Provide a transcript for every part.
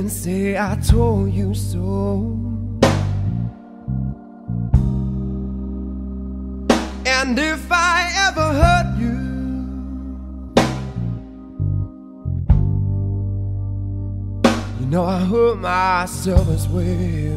can say I told you so. And if I ever hurt you, you know I hurt myself as well.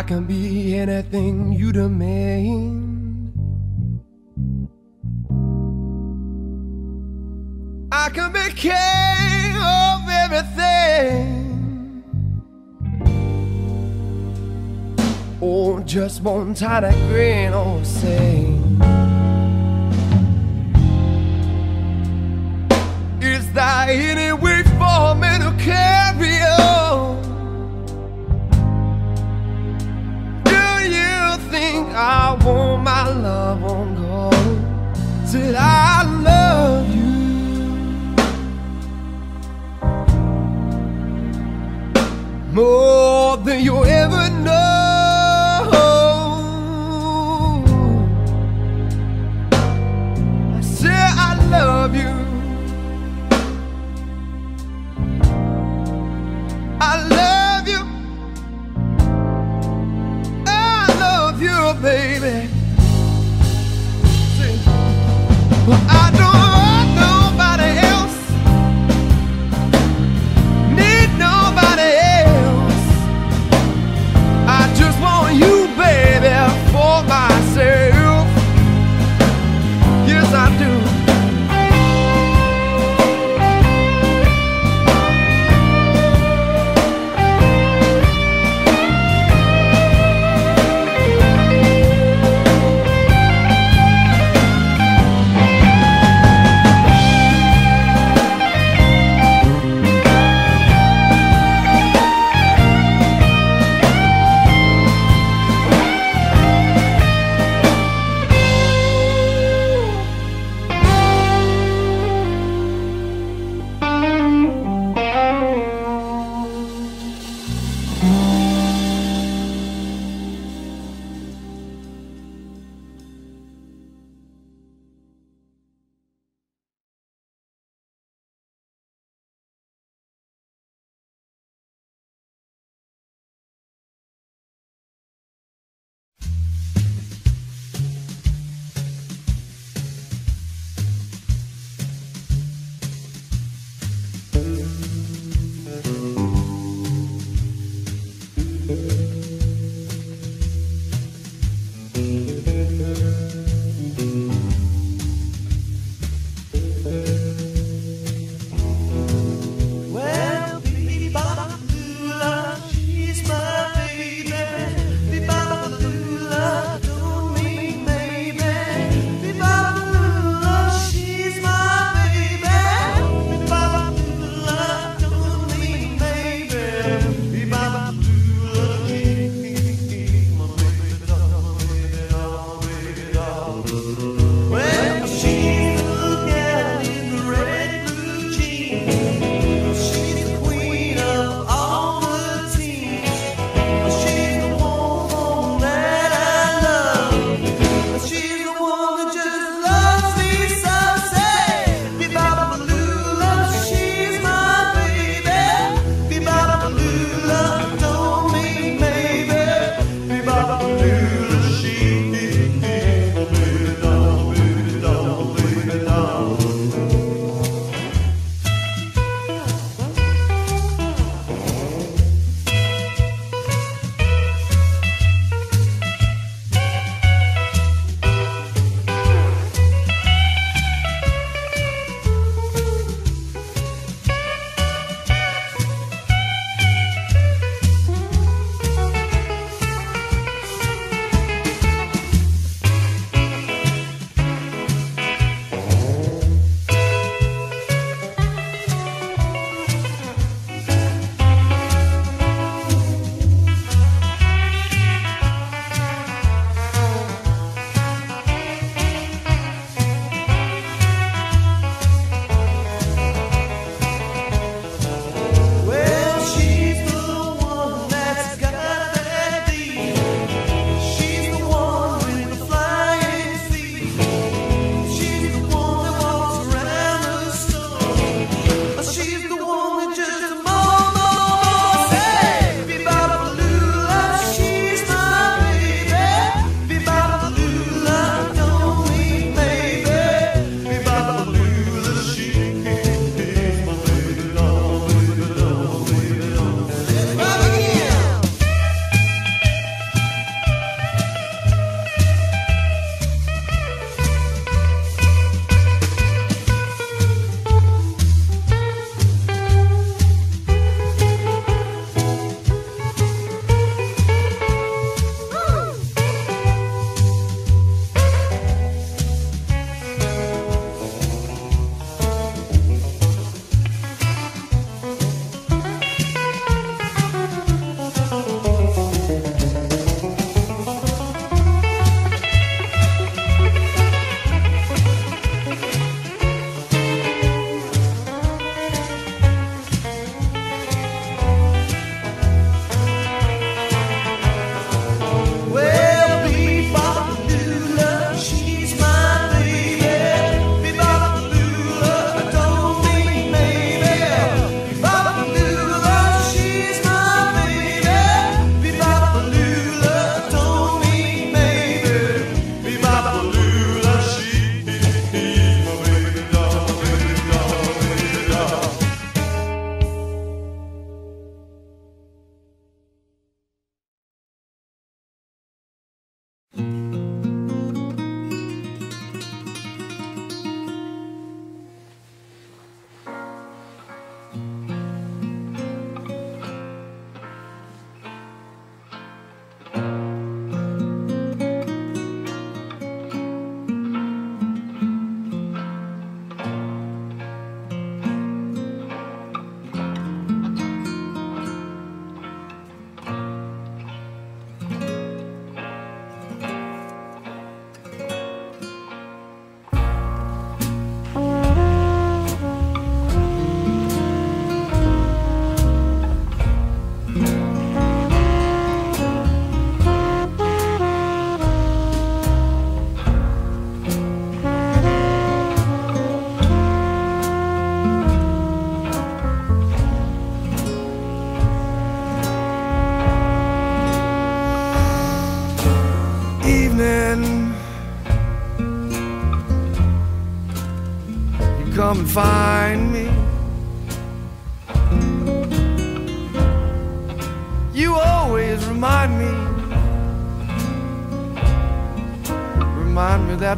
I can be anything you demand. I can be king of everything. Oh, just one tired grin or say. Is there any way for me to carry? I want my love won't go till I love you more than you ever know.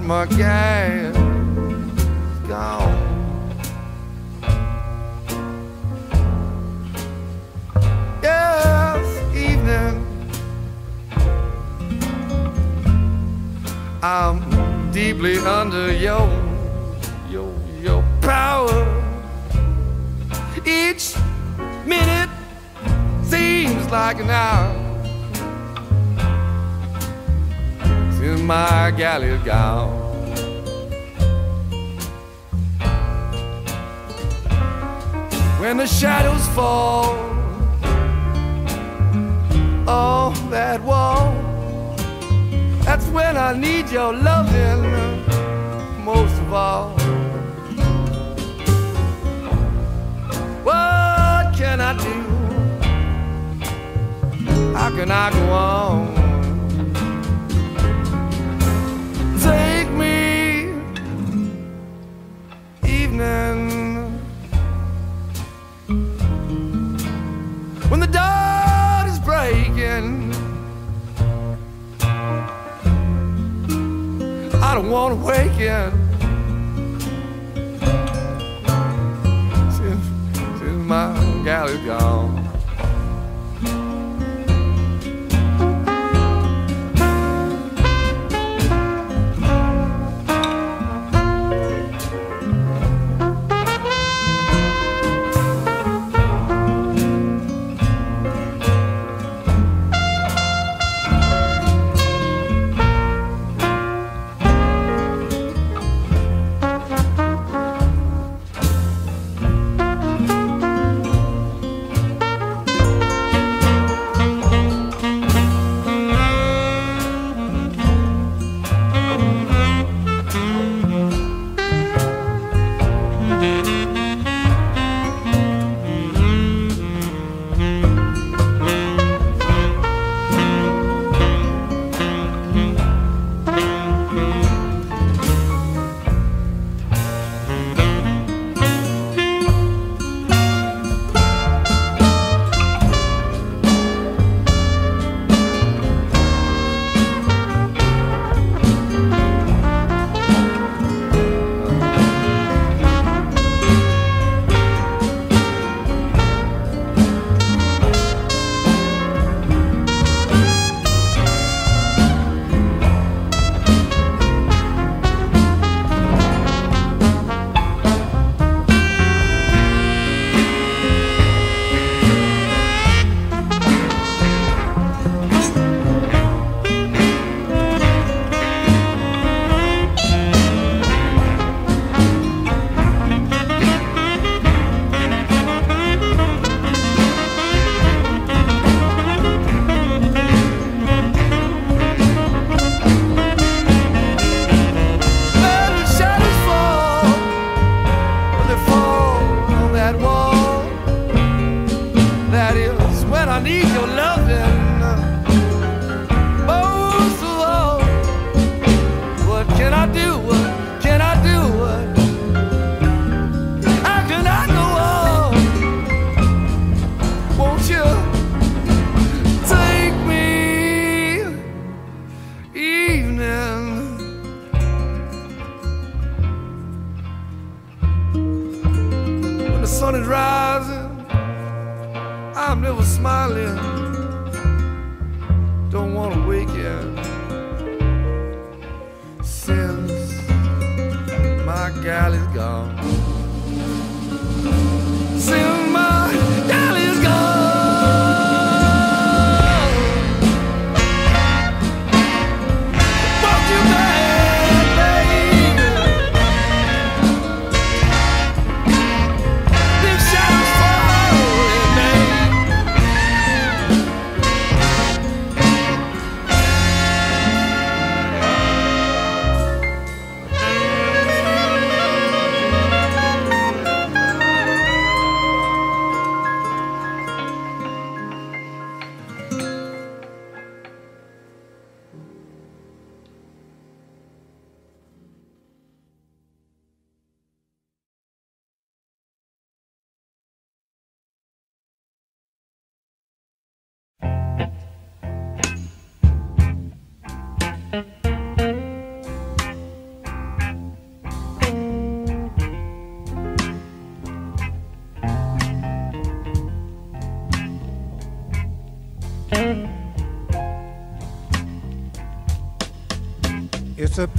my gas. that wall. That's when I need your loving most of all. What can I do? How can I go on? Take me evening. want to wake in. Since, since my gal is gone. It's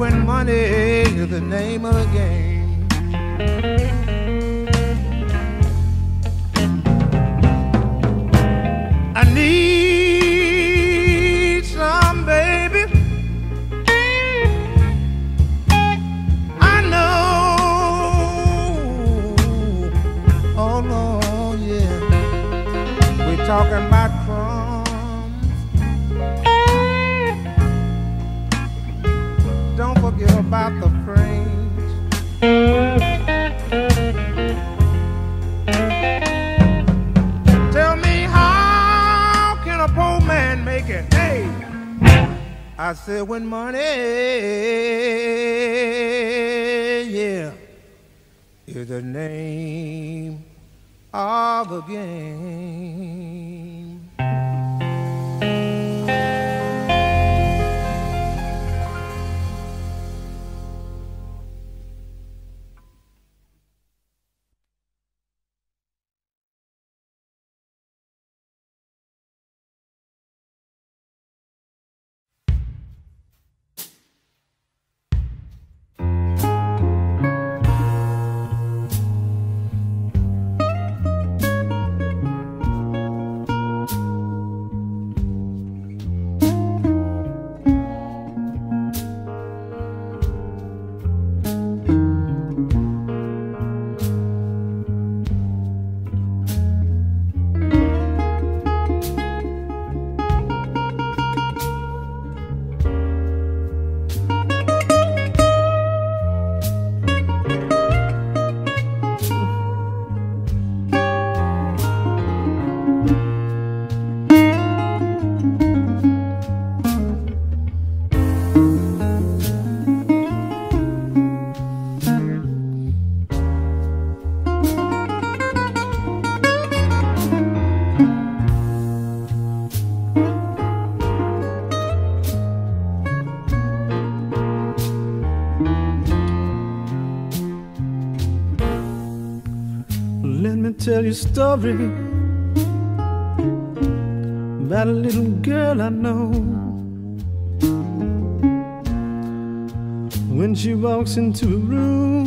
when money is the name of the game. I said when money, yeah, is the name of the game. You a story about a little girl I know. When she walks into a room,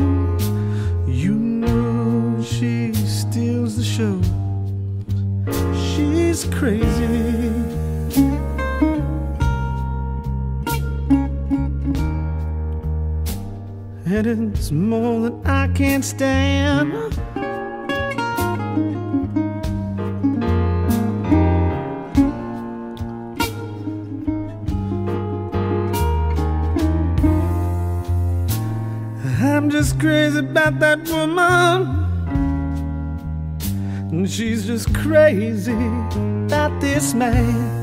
just crazy about this man.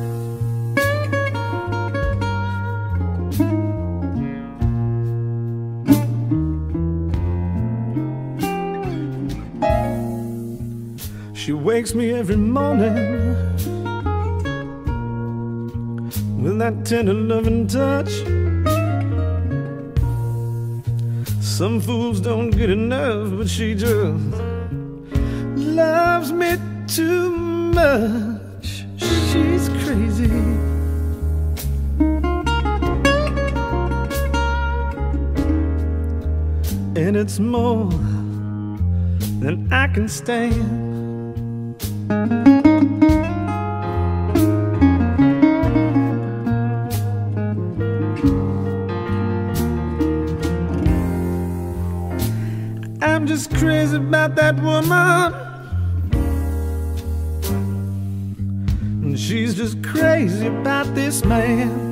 She wakes me every morning with that tender loving touch. Some fools don't get enough, but she just loves me too much. She's crazy. And it's more than I can stand. Crazy about this man.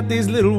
Got these little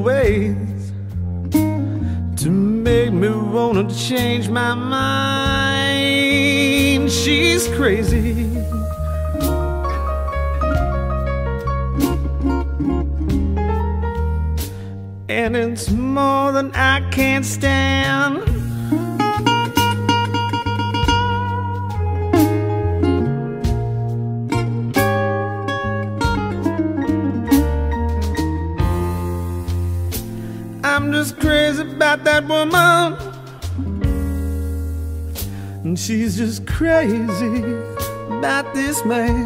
about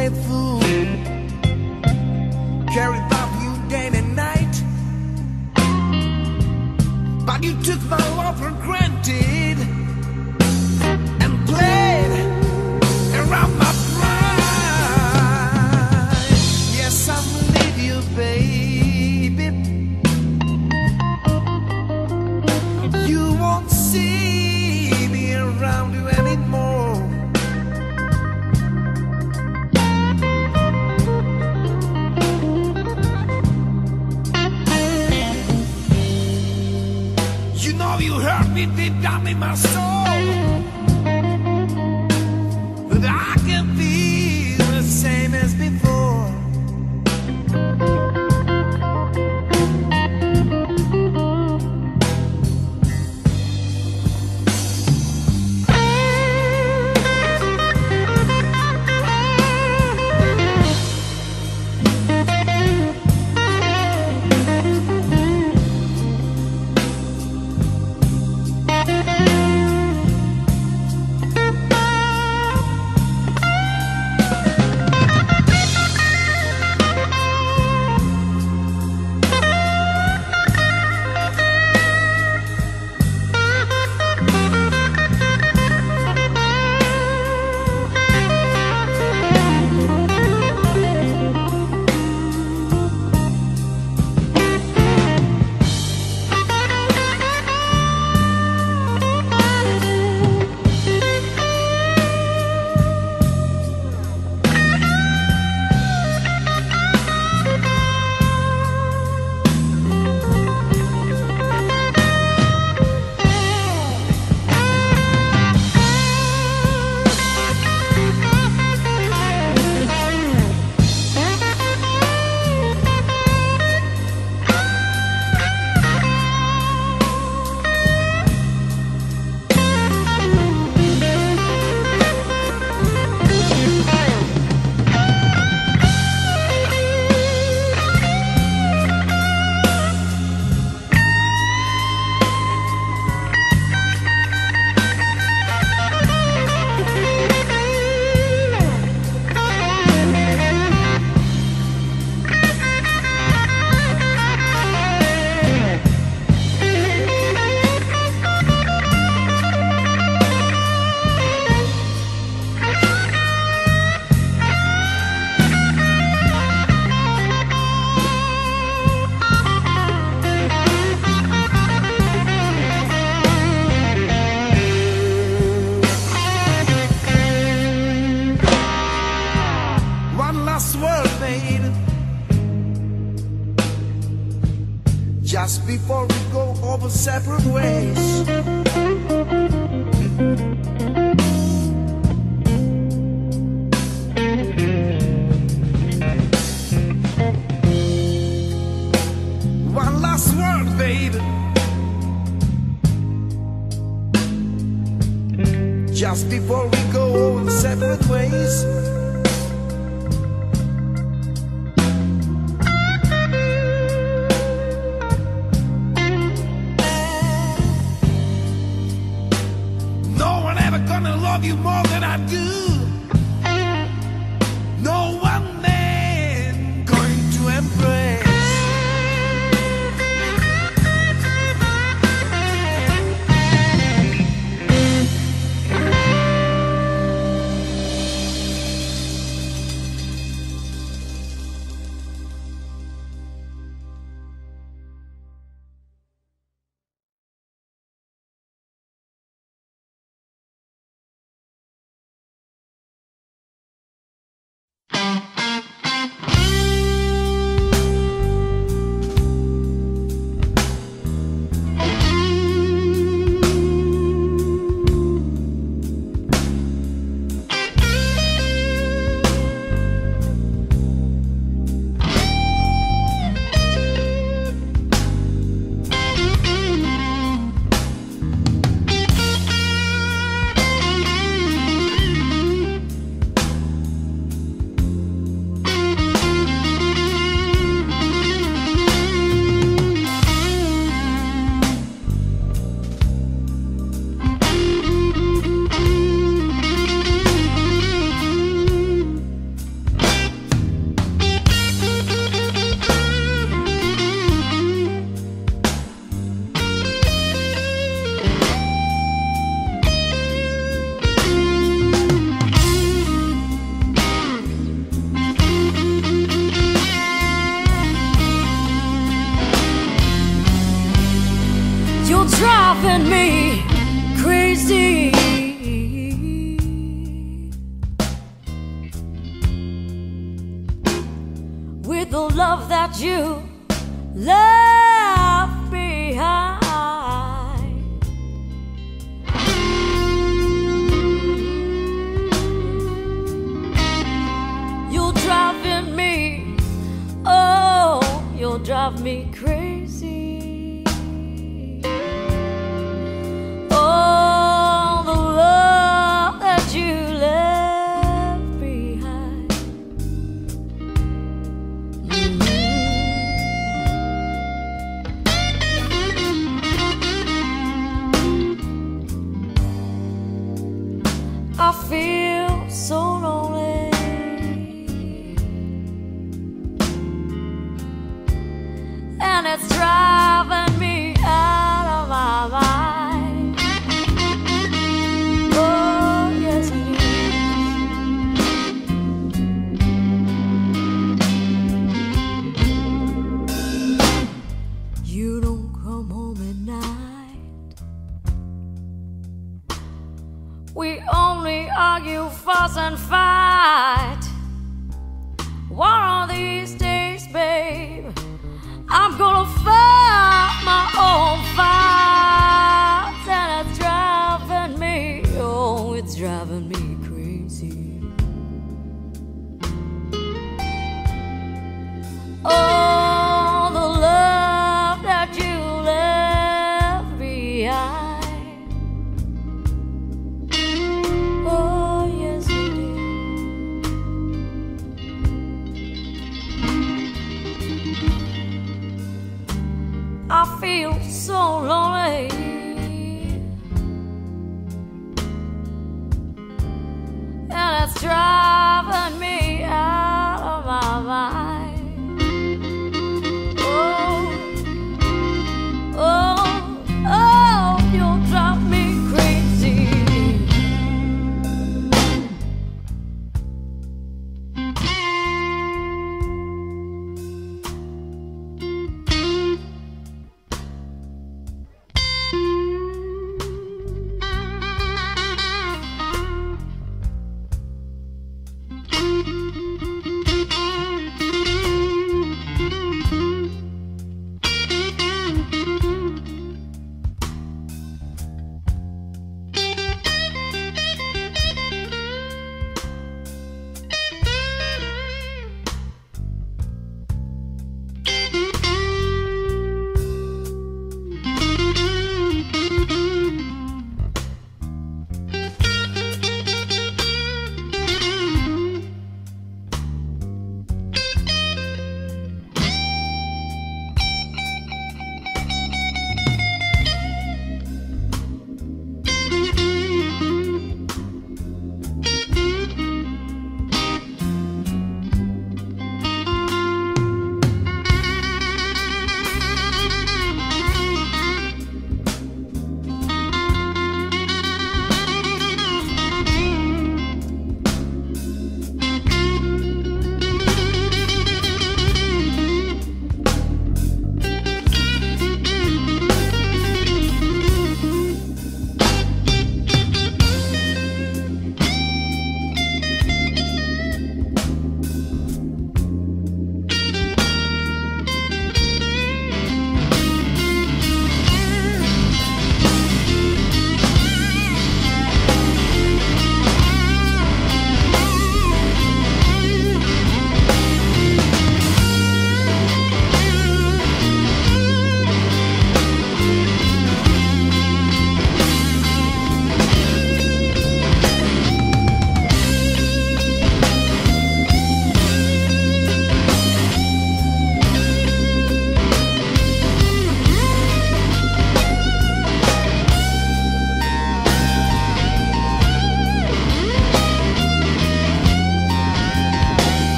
faithful,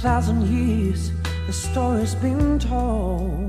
thousand years, the story's been told.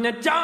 on the job.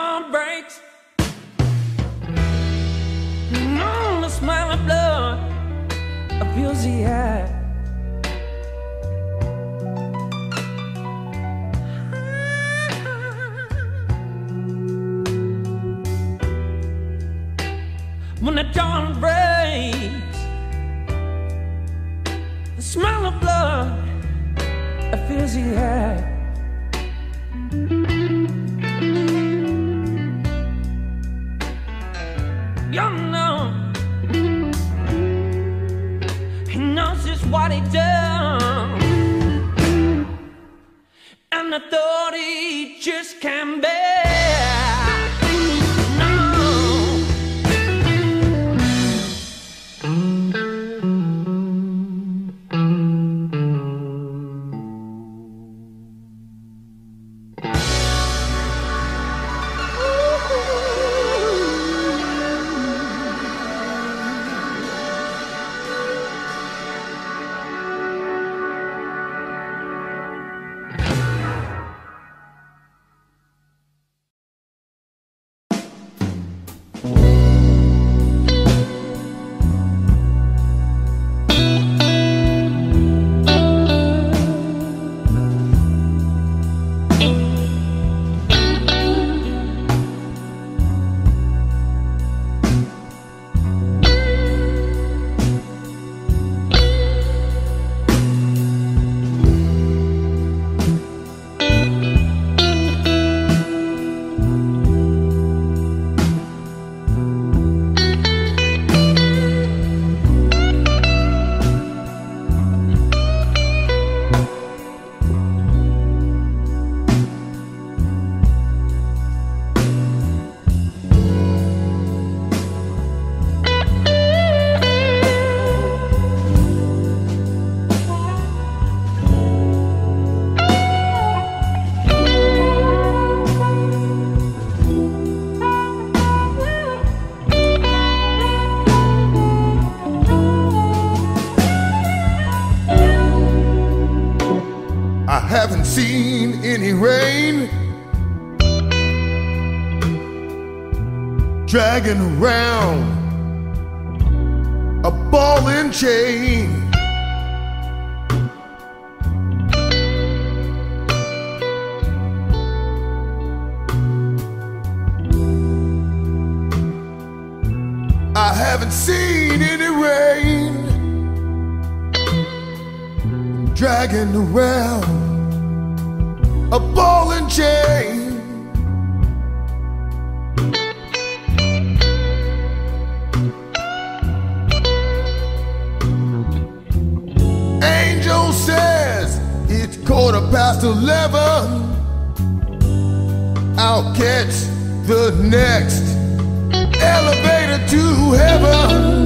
seen any rain dragging around a ball and chain. I haven't seen any rain dragging around ball and chain. Angel says it's quarter past eleven. I'll catch the next elevator to heaven.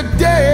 Today.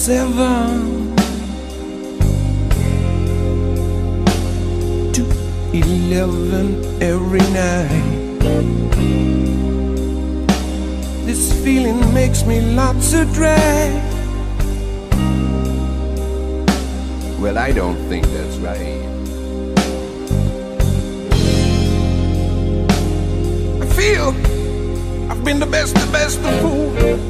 Seven to eleven every night. This feeling makes me lots of dread. Well, I don't think that's right. I feel I've been the best, the best of fools.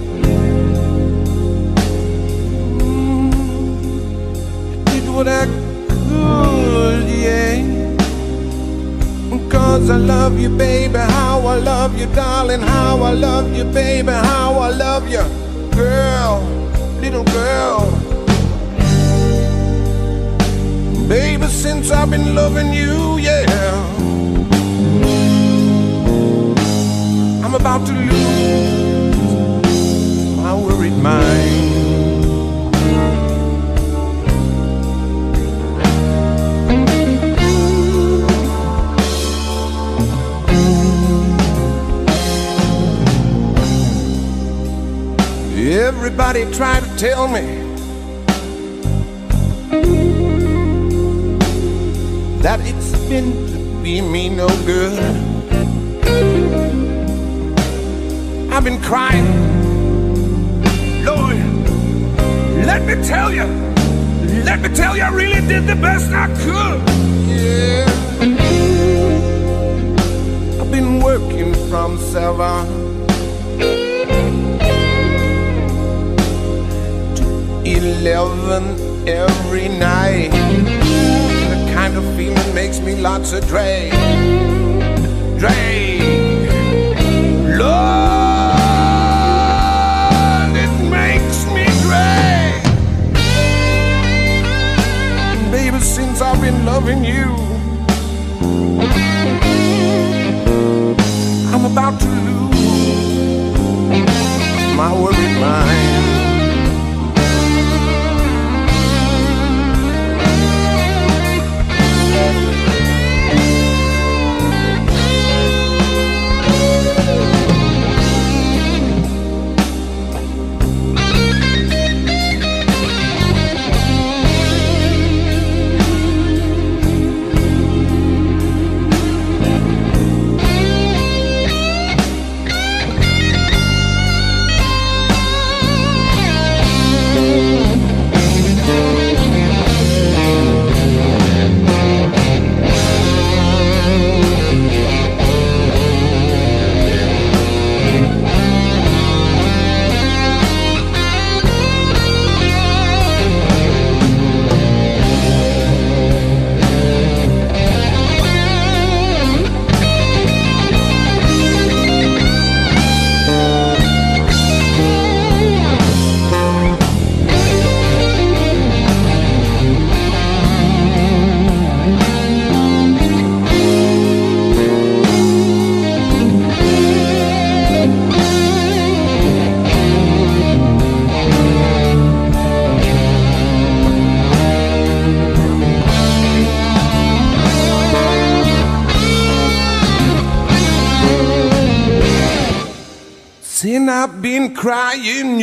What I could, yeah. Cause I love you, baby, how I love you, darling, how I love you, baby, how I love you, girl, little girl. Baby, since I've been loving you, yeah. I'm about to lose my worried mind. Everybody try to tell me that it's been to be me no good. I've been crying. Lord, let me tell you, let me tell you, I really did the best I could. Yeah. I've been working from seven. 11 every night. The kind of feeling makes me lots of drain. Drain. Lord, it makes me drain. Baby, since I've been loving you, I'm about to lose my worried mind. Yên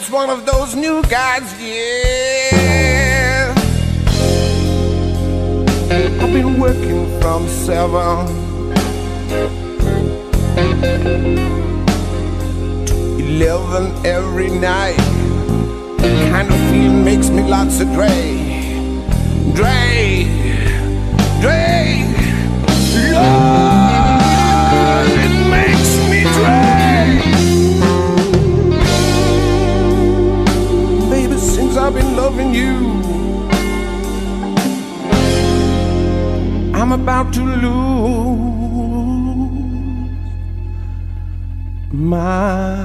that's one of those new guys, yeah. I've been working from seven to eleven every night. Kind of feeling makes me lots of dray, dray. you. I'm about to lose my.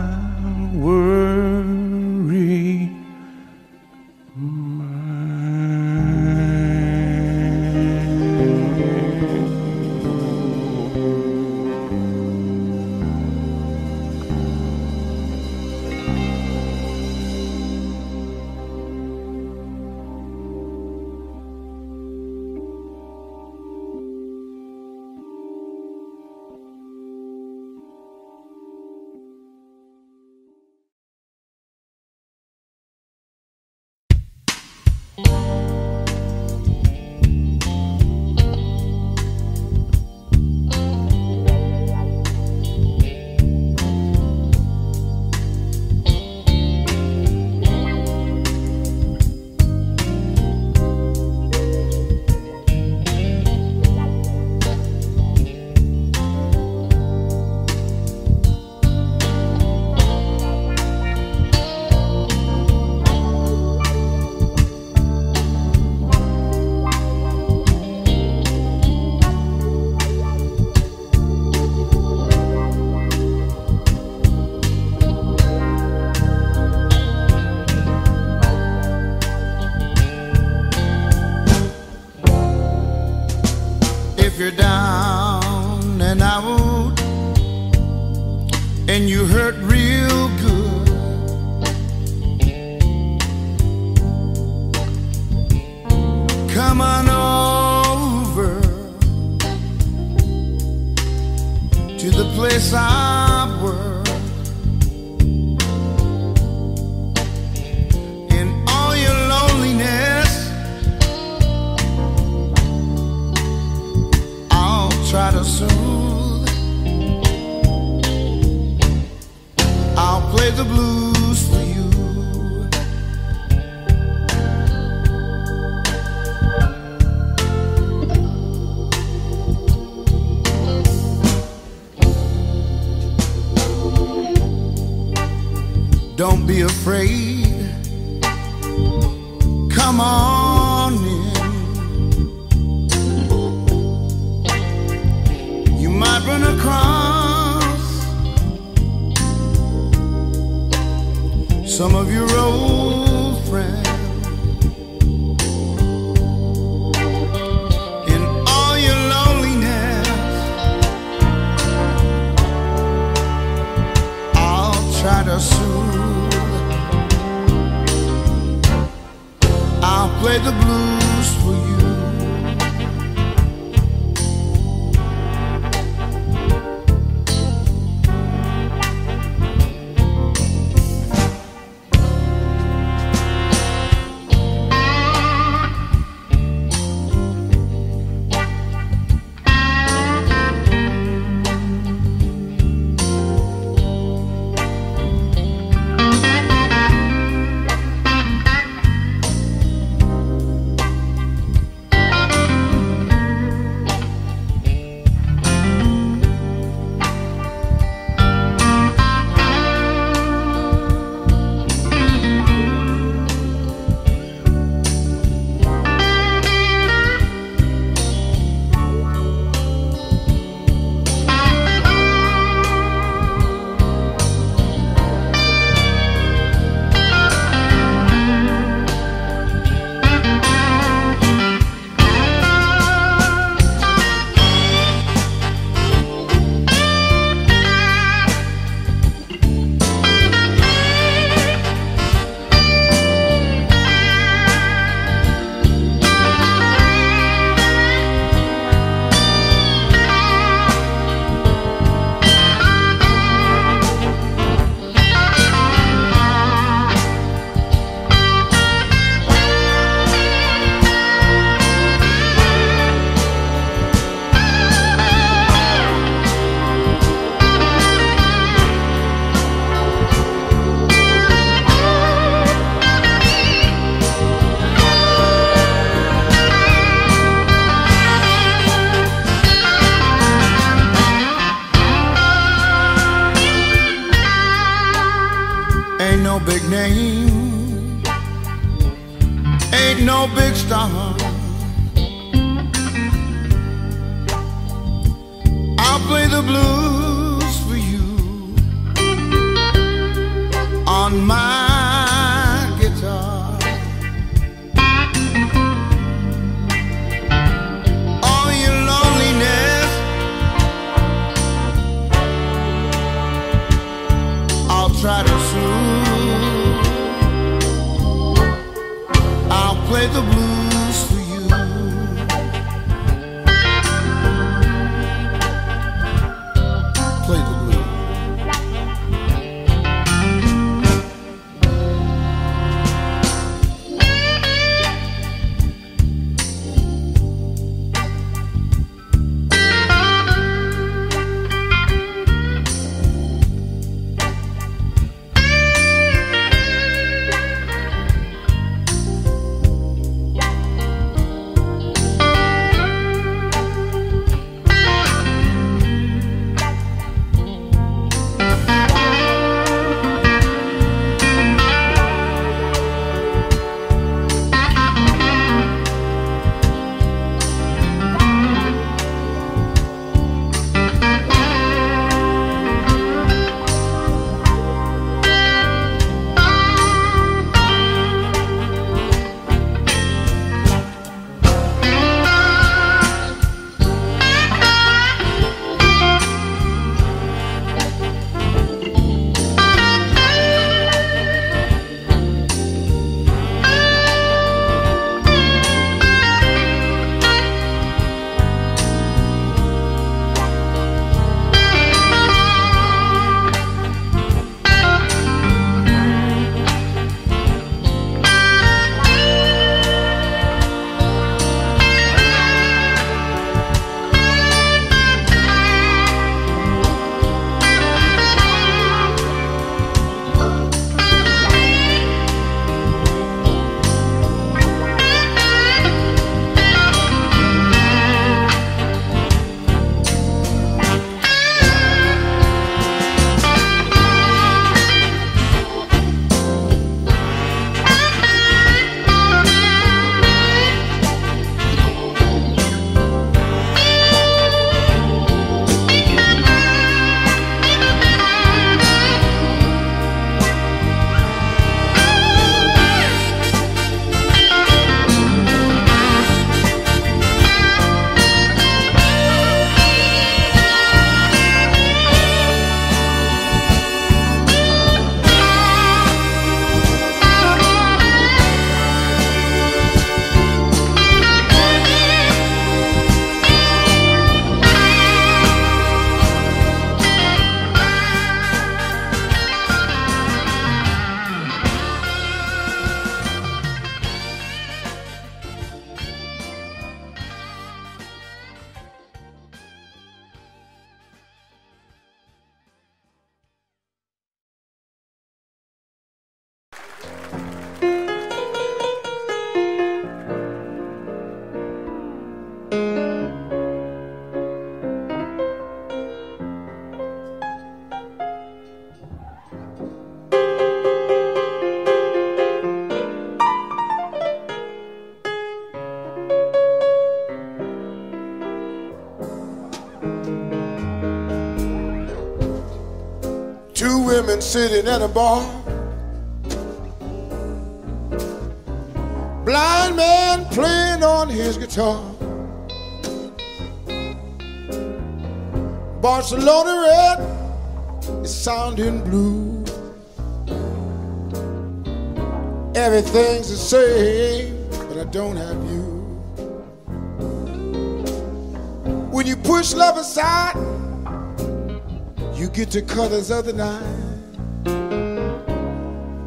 Sitting at a bar. Blind man playing on his guitar. Barcelona red is sounding blue. Everything's the same, but I don't have you. When you push love aside, you get the colors of the night.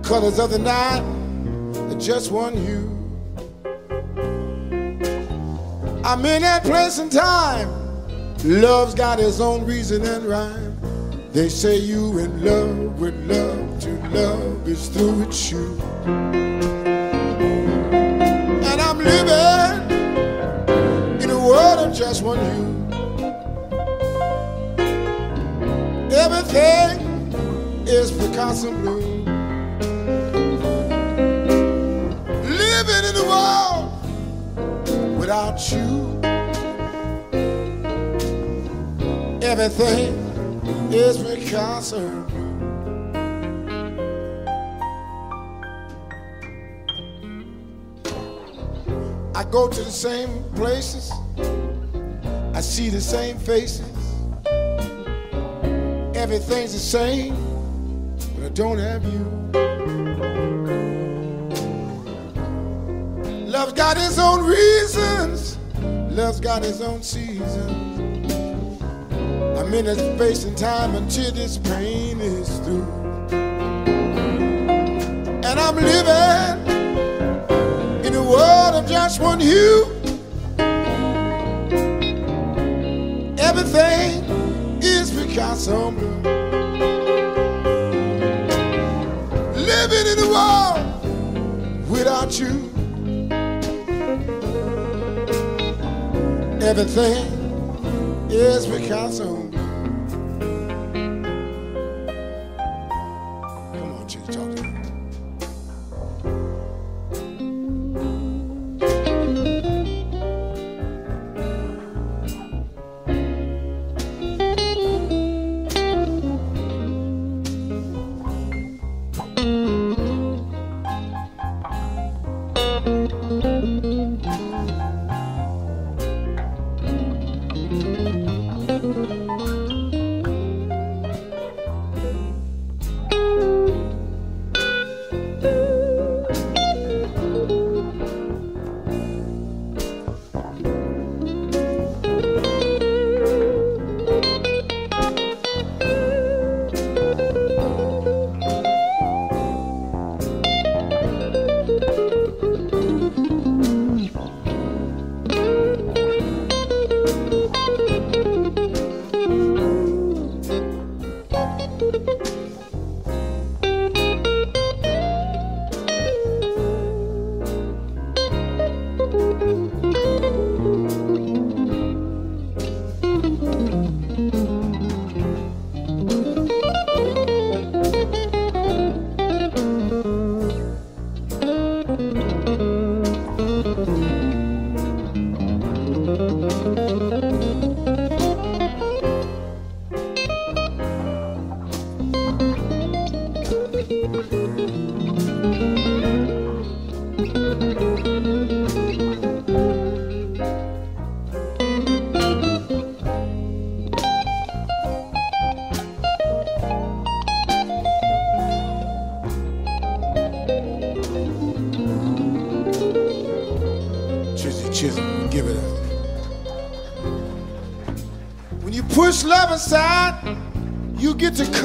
Colors of the night, are just one hue. I'm in that place and time. Love's got its own reason and rhyme. They say you in love with love to love is through its shoe. And I'm living in a world of just one you. Everything is Picasso blue. Everything is of you. I go to the same places, I see the same faces. Everything's the same, but I don't have you. Love's got its own reasons, love's got its own seasons. A space and time until this pain is through. And I'm living in a world of just one hue. Everything is Picasso blue. Living in a world without you. Everything is Picasso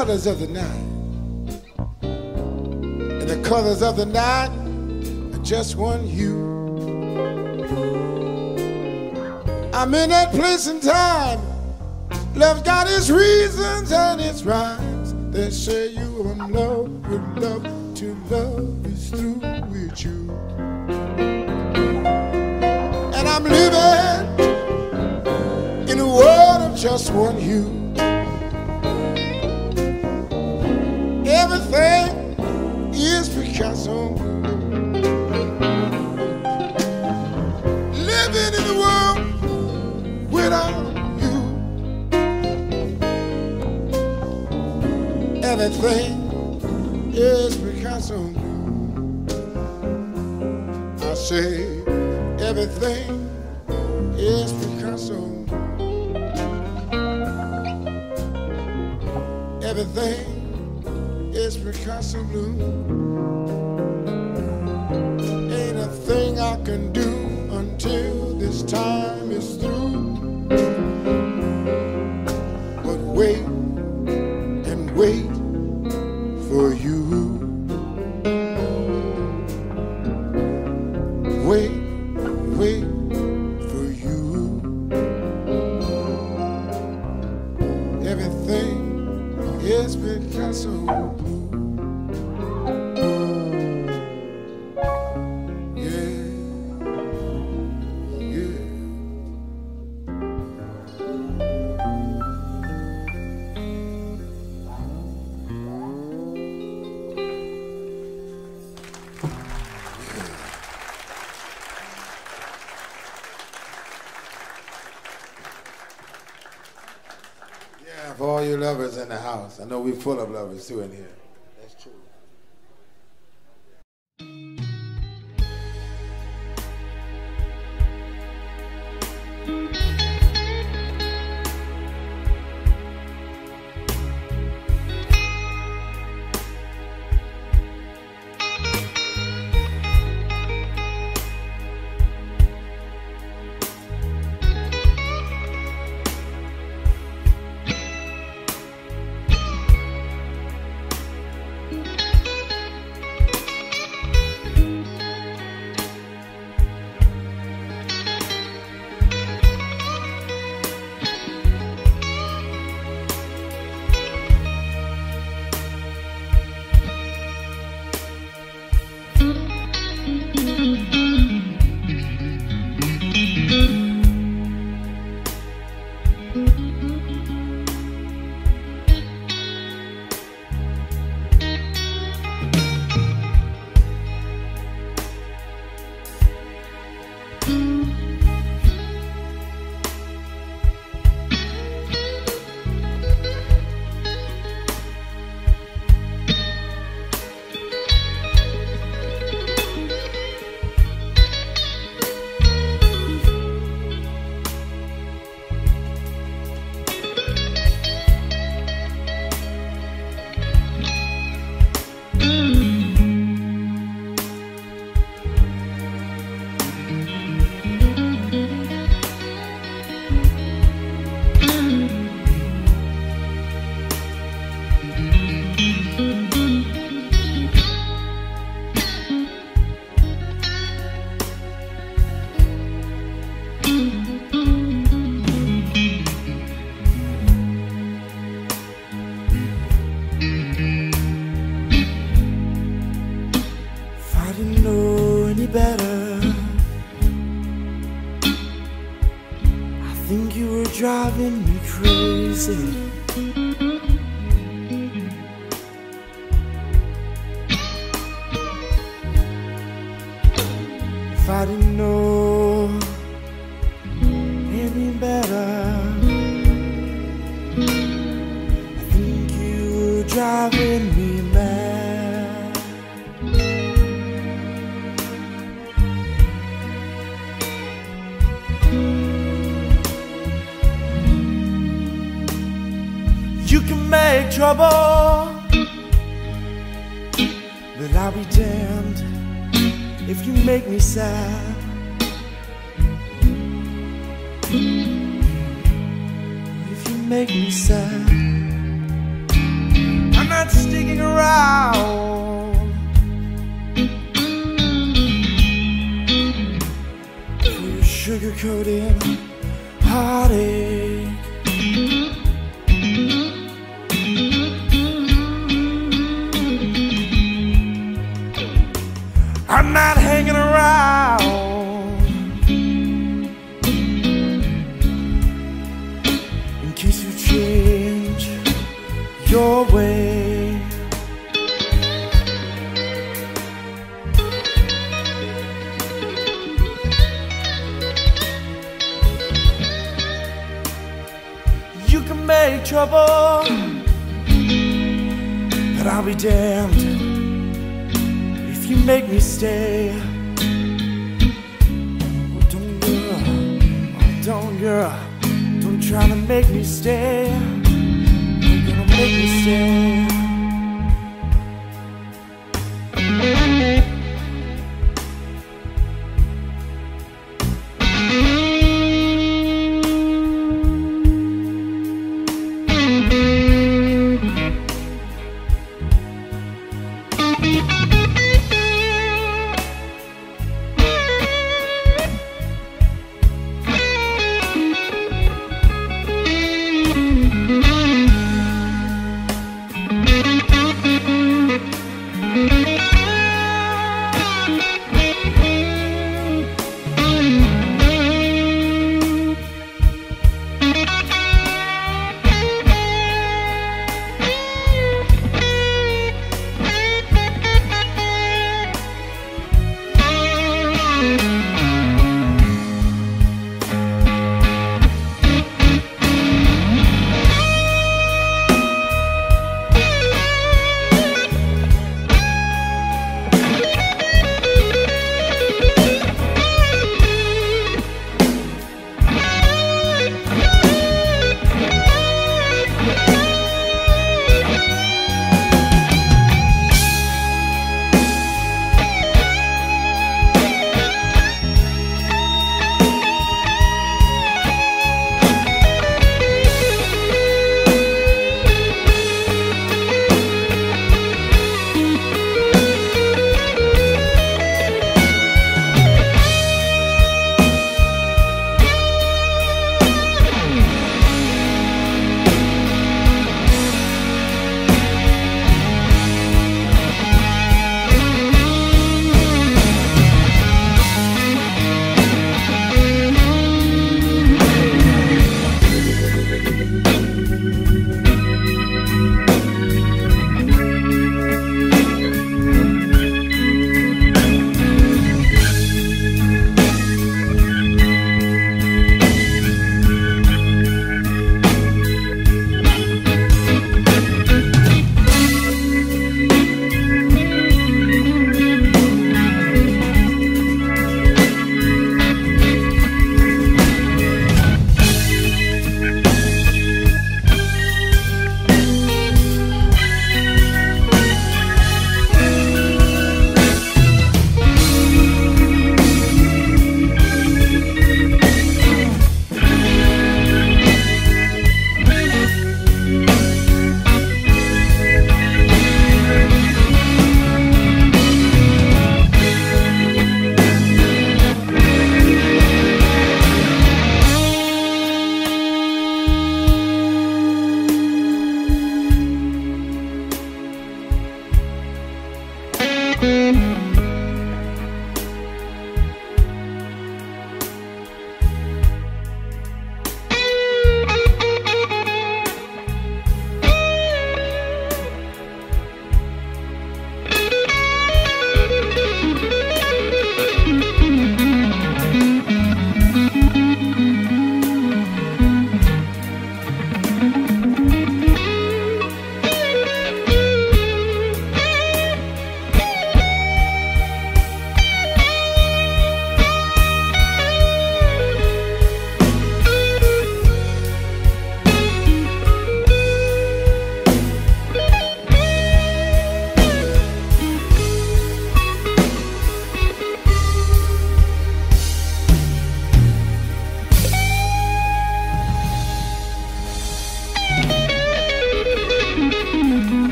colors of the night. And the colors of the night are just one hue. I'm in that place and time. Love's got its reasons and its rhymes. They say you are in love with love till love is through with you. And I'm living in a world of just one hue. know we're full of love and still in here. driving me crazy.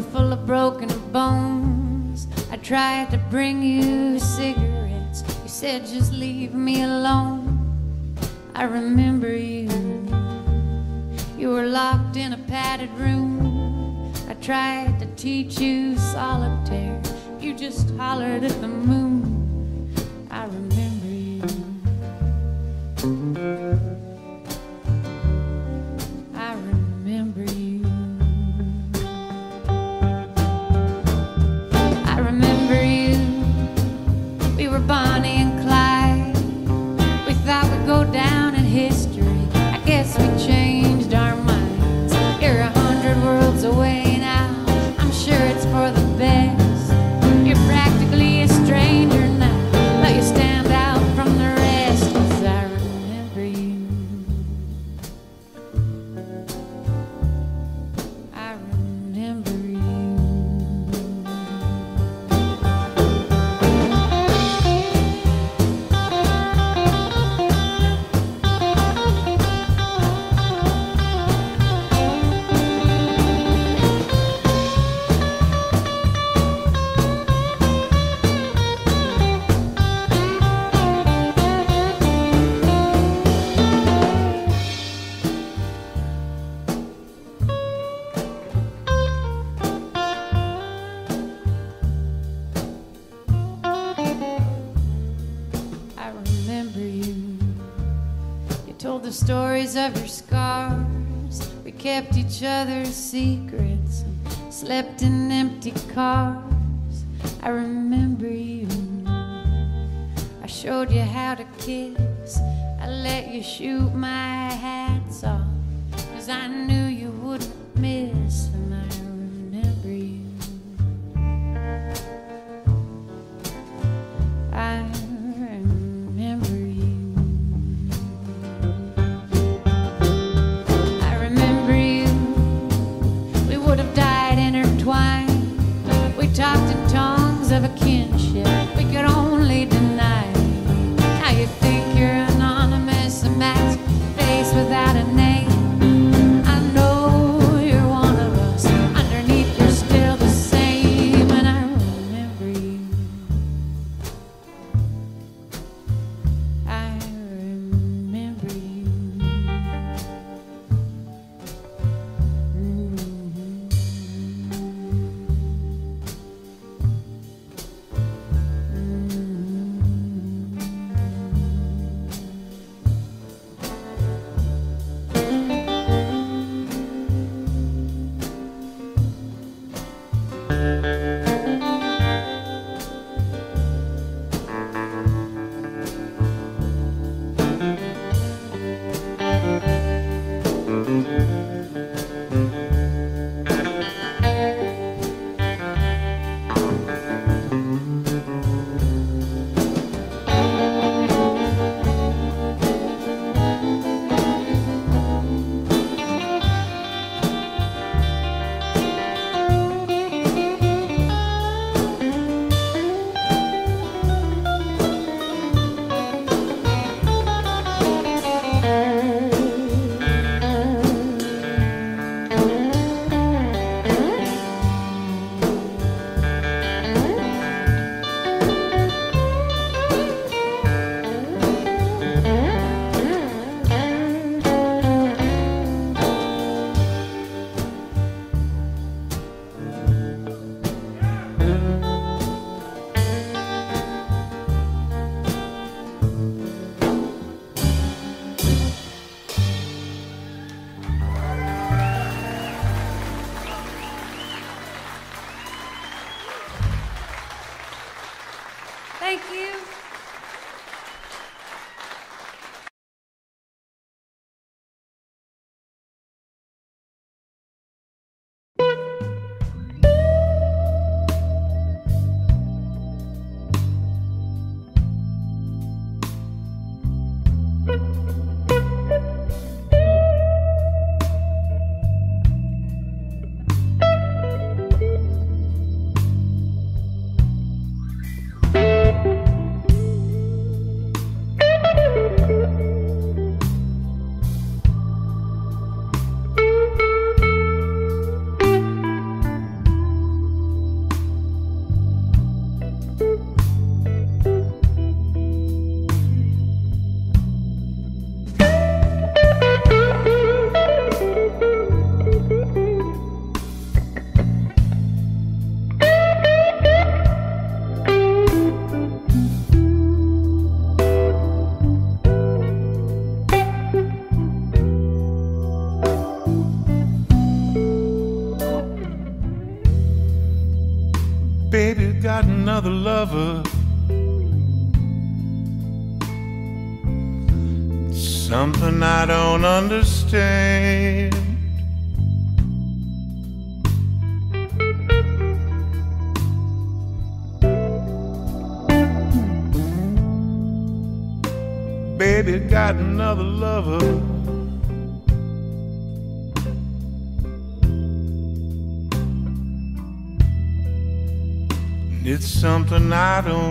Broken bones. I tried to bring you cigarettes. You said just leave me alone. I remember you. You were locked in a padded room. I tried to teach you solitaire. You just hollered at the moon. Each other's secrets and slept in empty cars. I remember you. I showed you how to kiss. I let you shoot my hats off. Cause I knew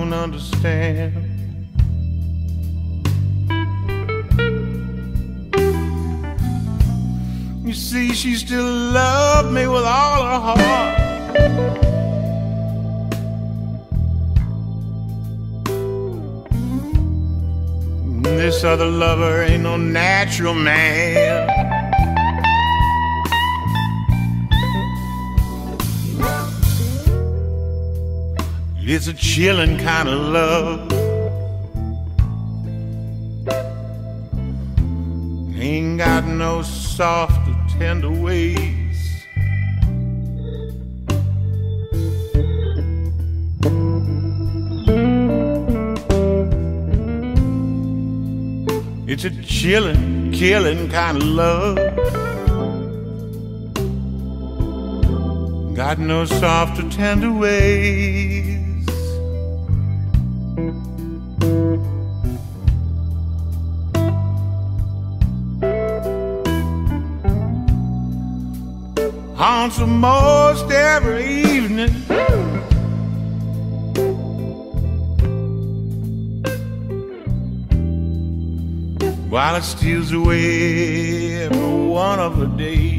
don't understand. You see, she still loved me with all her heart. This other lover ain't no natural man. It's a chilling kind of love. Ain't got no soft or tender ways. It's a chilling, killing kind of love. Got no soft or tender ways. Haunts most every evening. While it steals away every one of the days.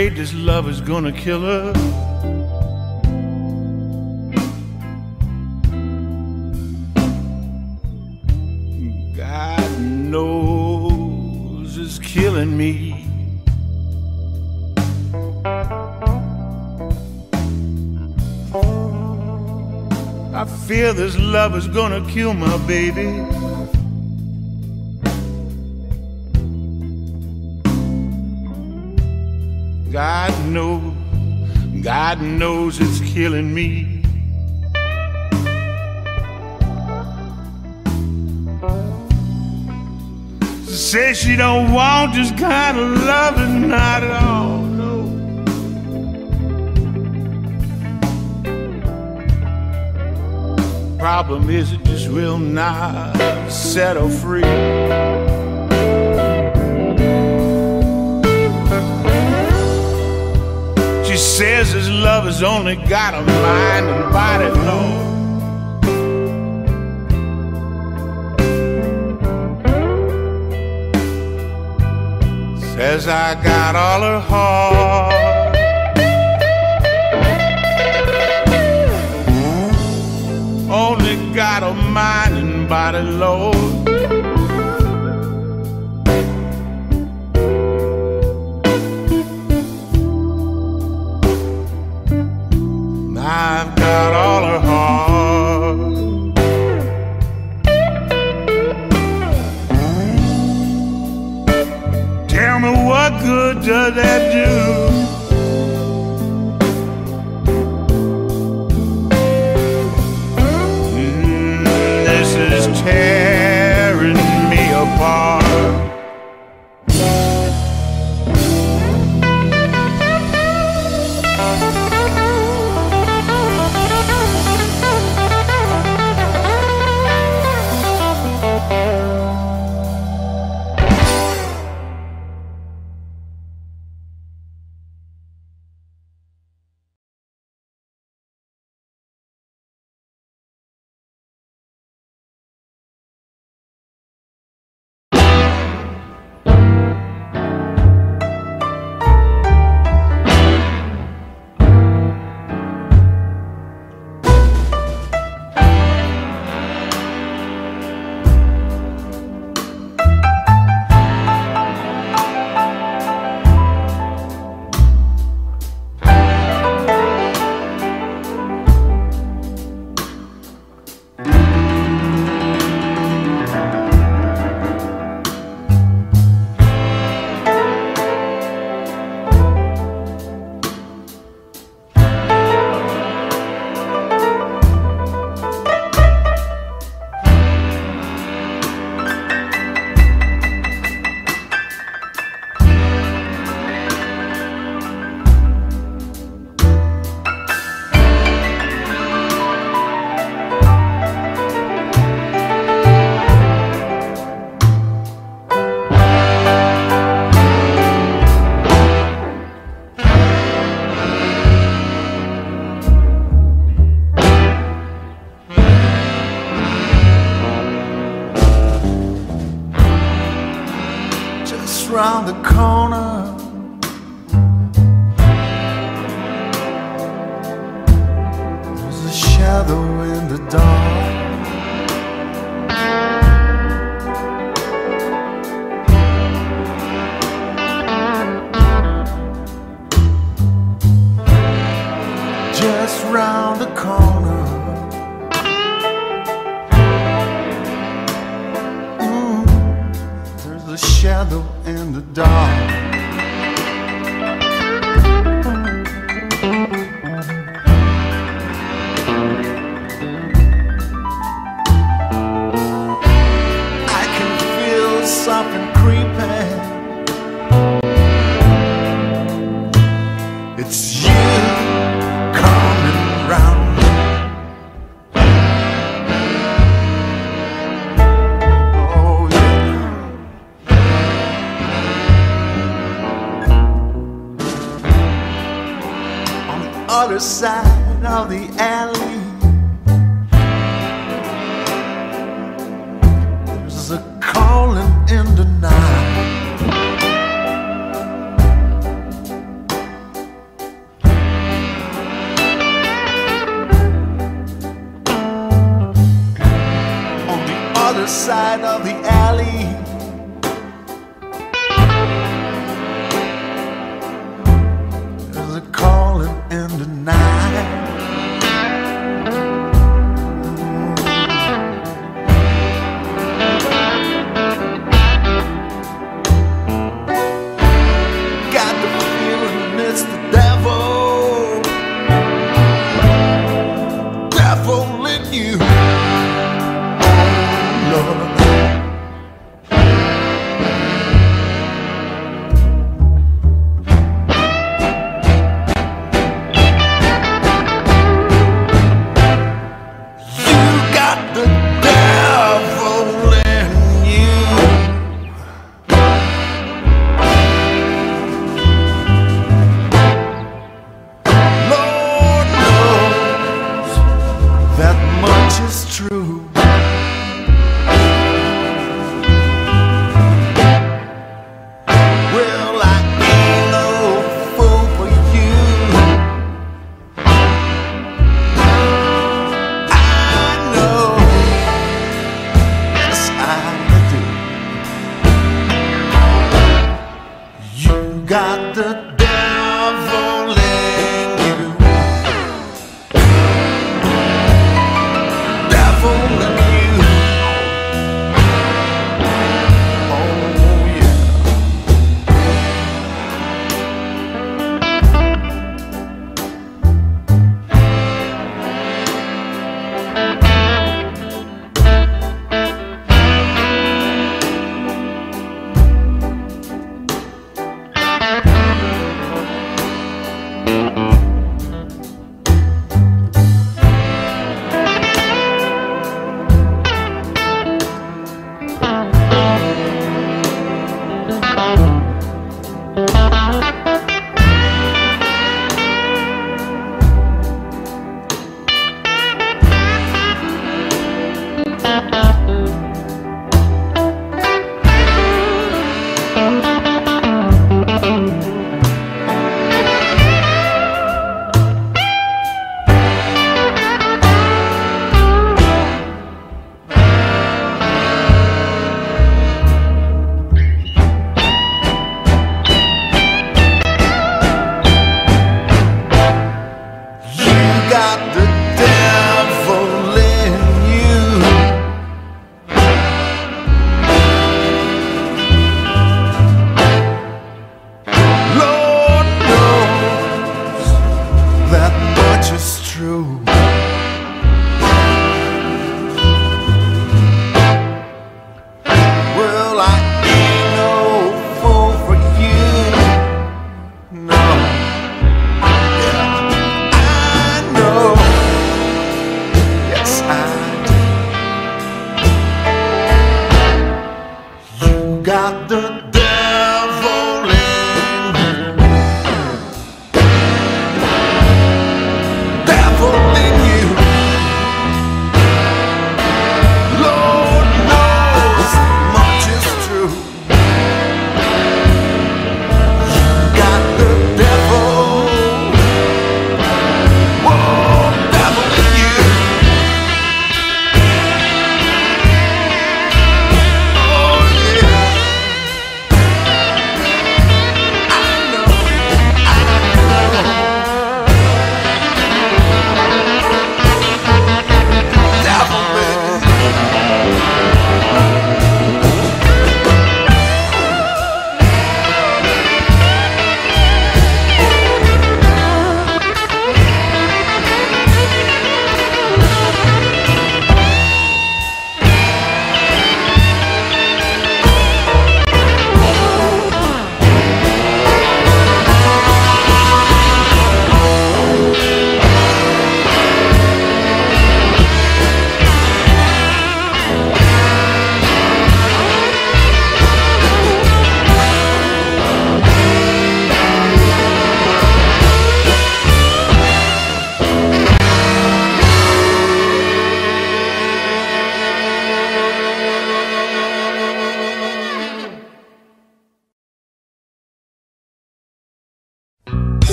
Afraid this love is gonna kill her. God knows it's killing me. I fear this love is gonna kill my baby. Killing me. Say she don't want this kind of loving, not at all, no. Problem is, it just will not set her free. says his has only got a mind and body, Lord. Says I got all her heart.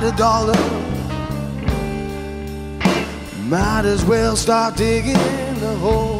got a dollar, might as well start digging the hole.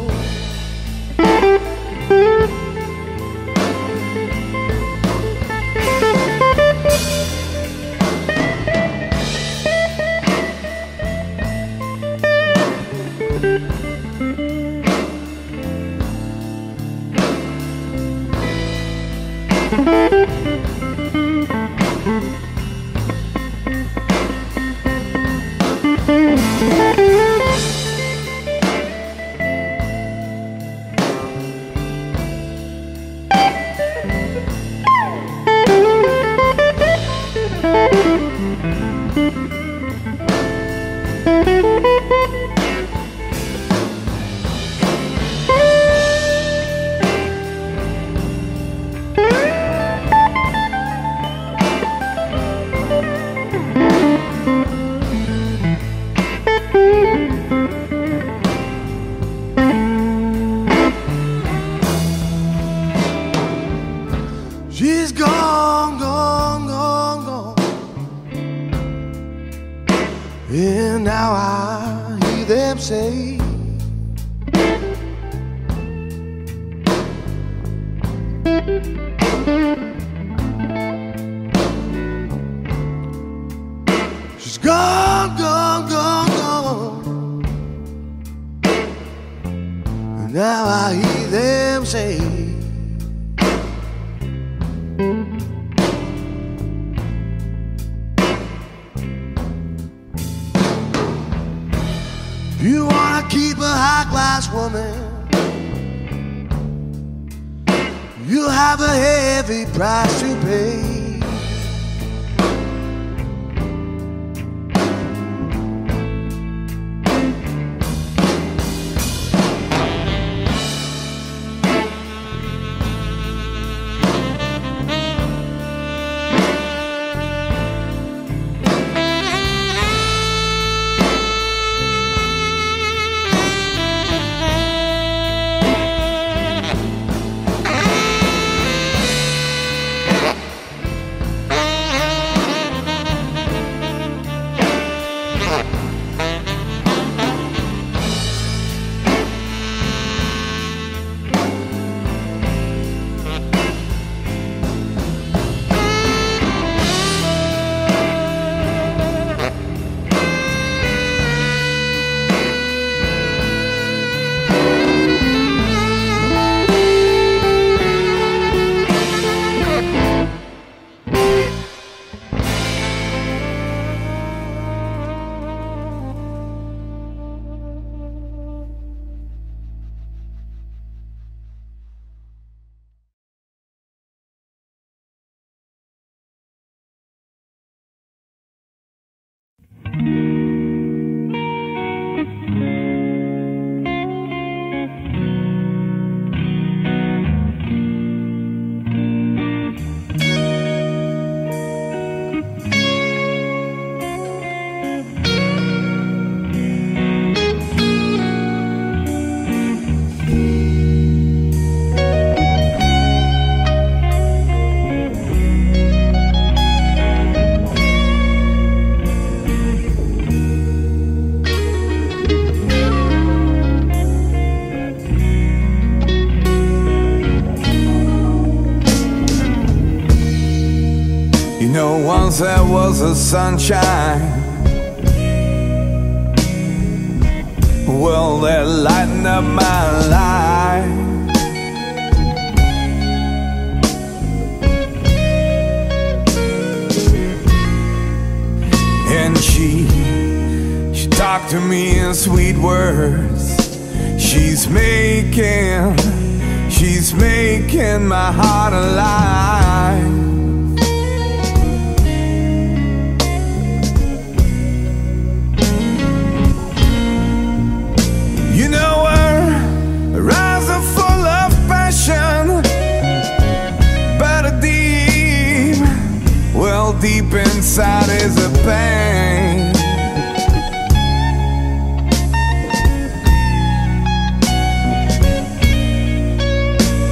Once there was a sunshine. Well, that lightened up my life. And she, she talked to me in sweet words. She's making, she's making my heart alive. Inside is a pain.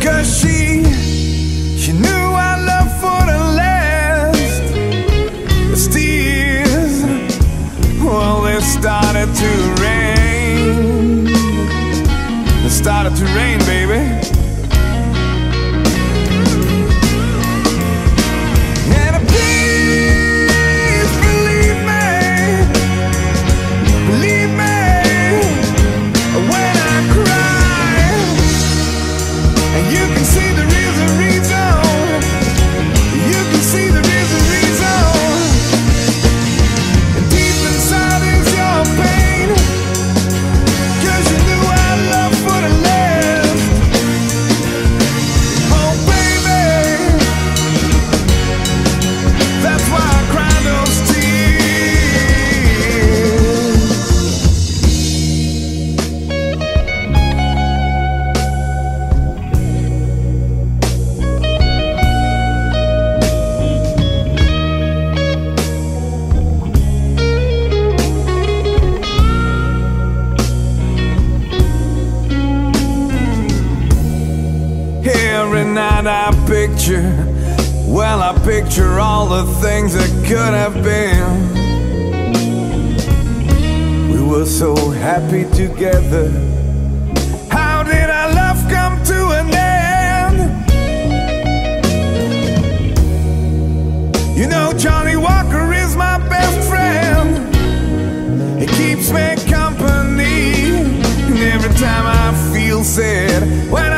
Cause she, she knew our love for the last. The tears, well, they started to rain. It started to rain, picture all the things that could have been. We were so happy together. How did our love come to an end? You know, Johnnie Walker is my best friend. He keeps me company. And every time I feel sad, when I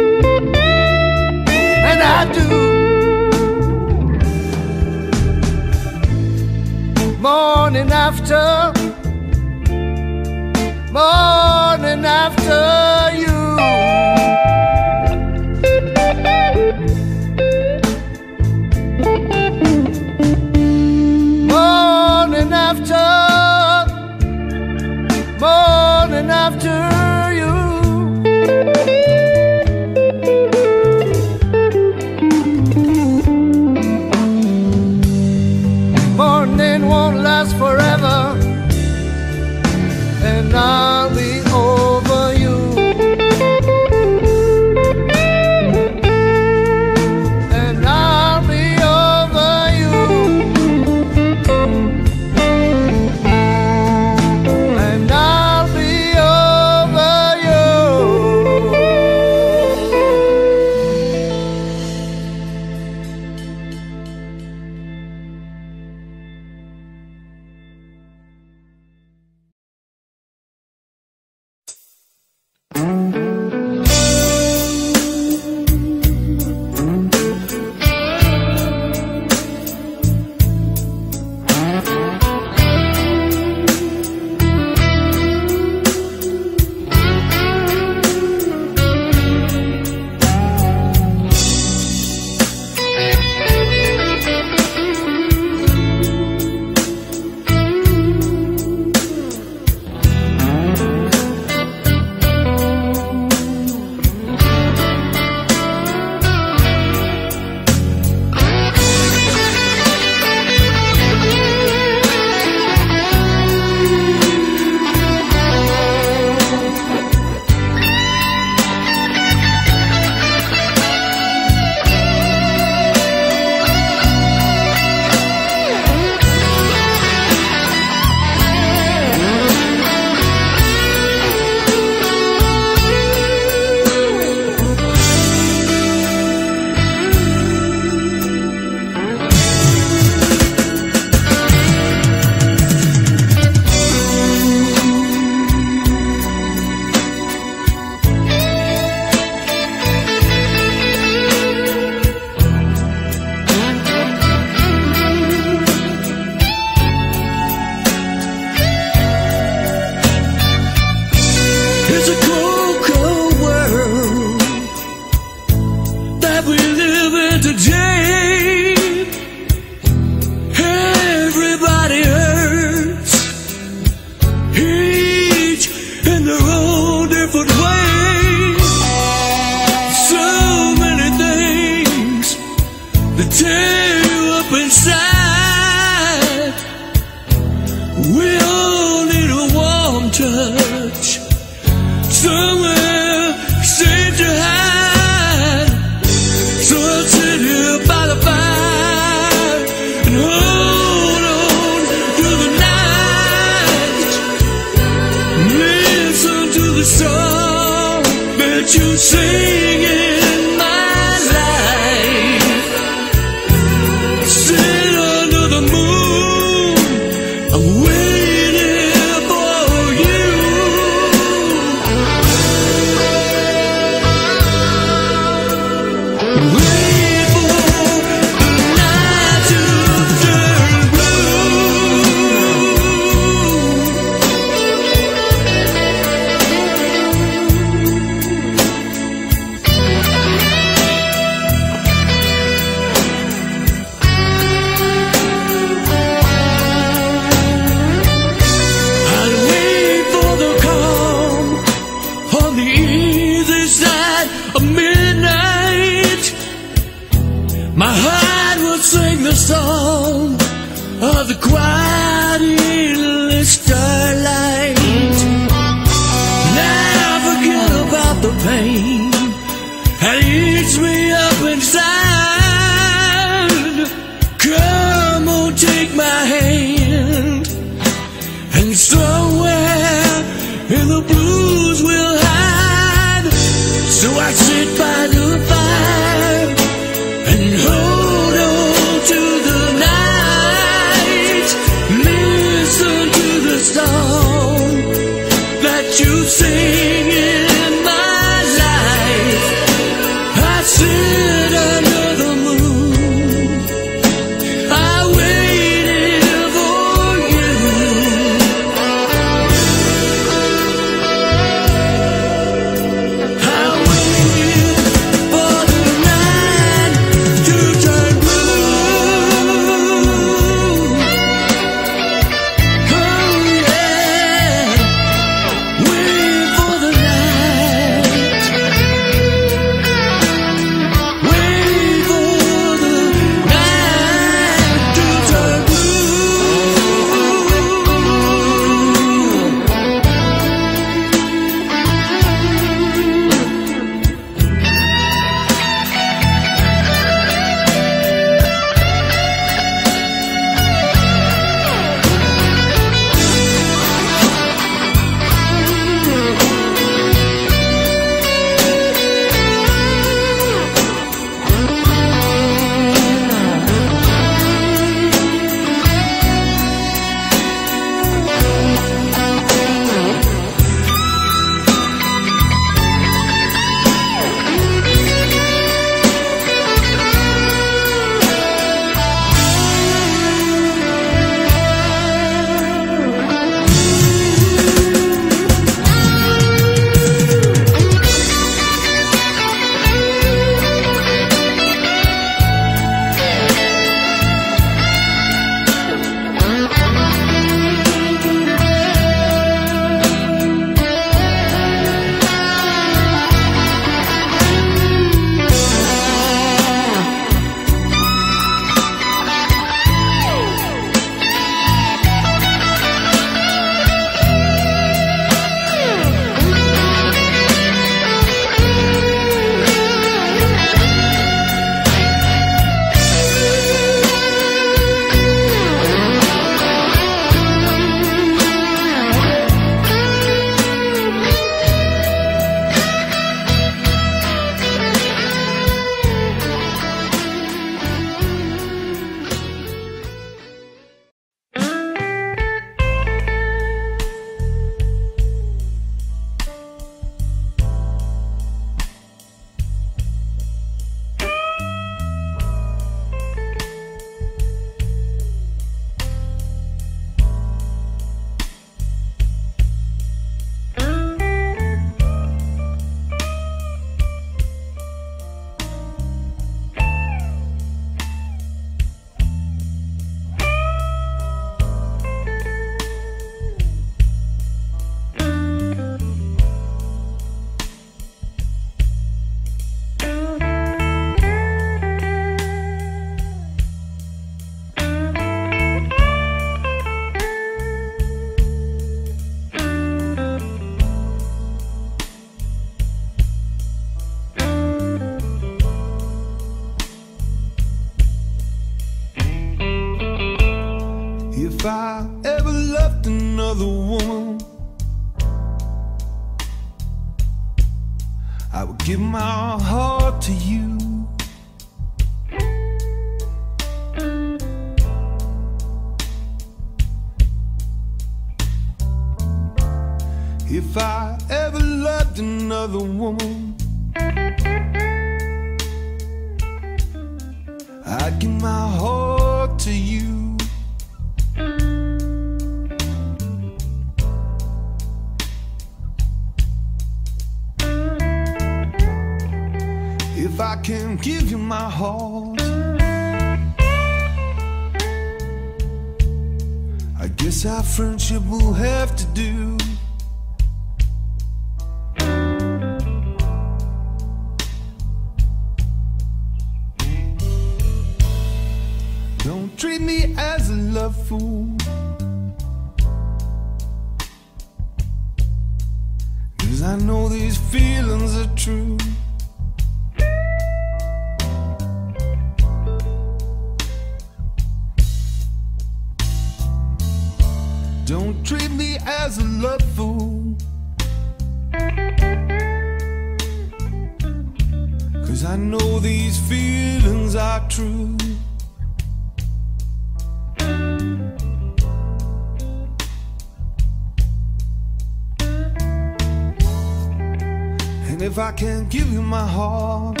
if I can't give you my heart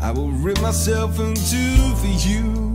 I will rip myself in two for you.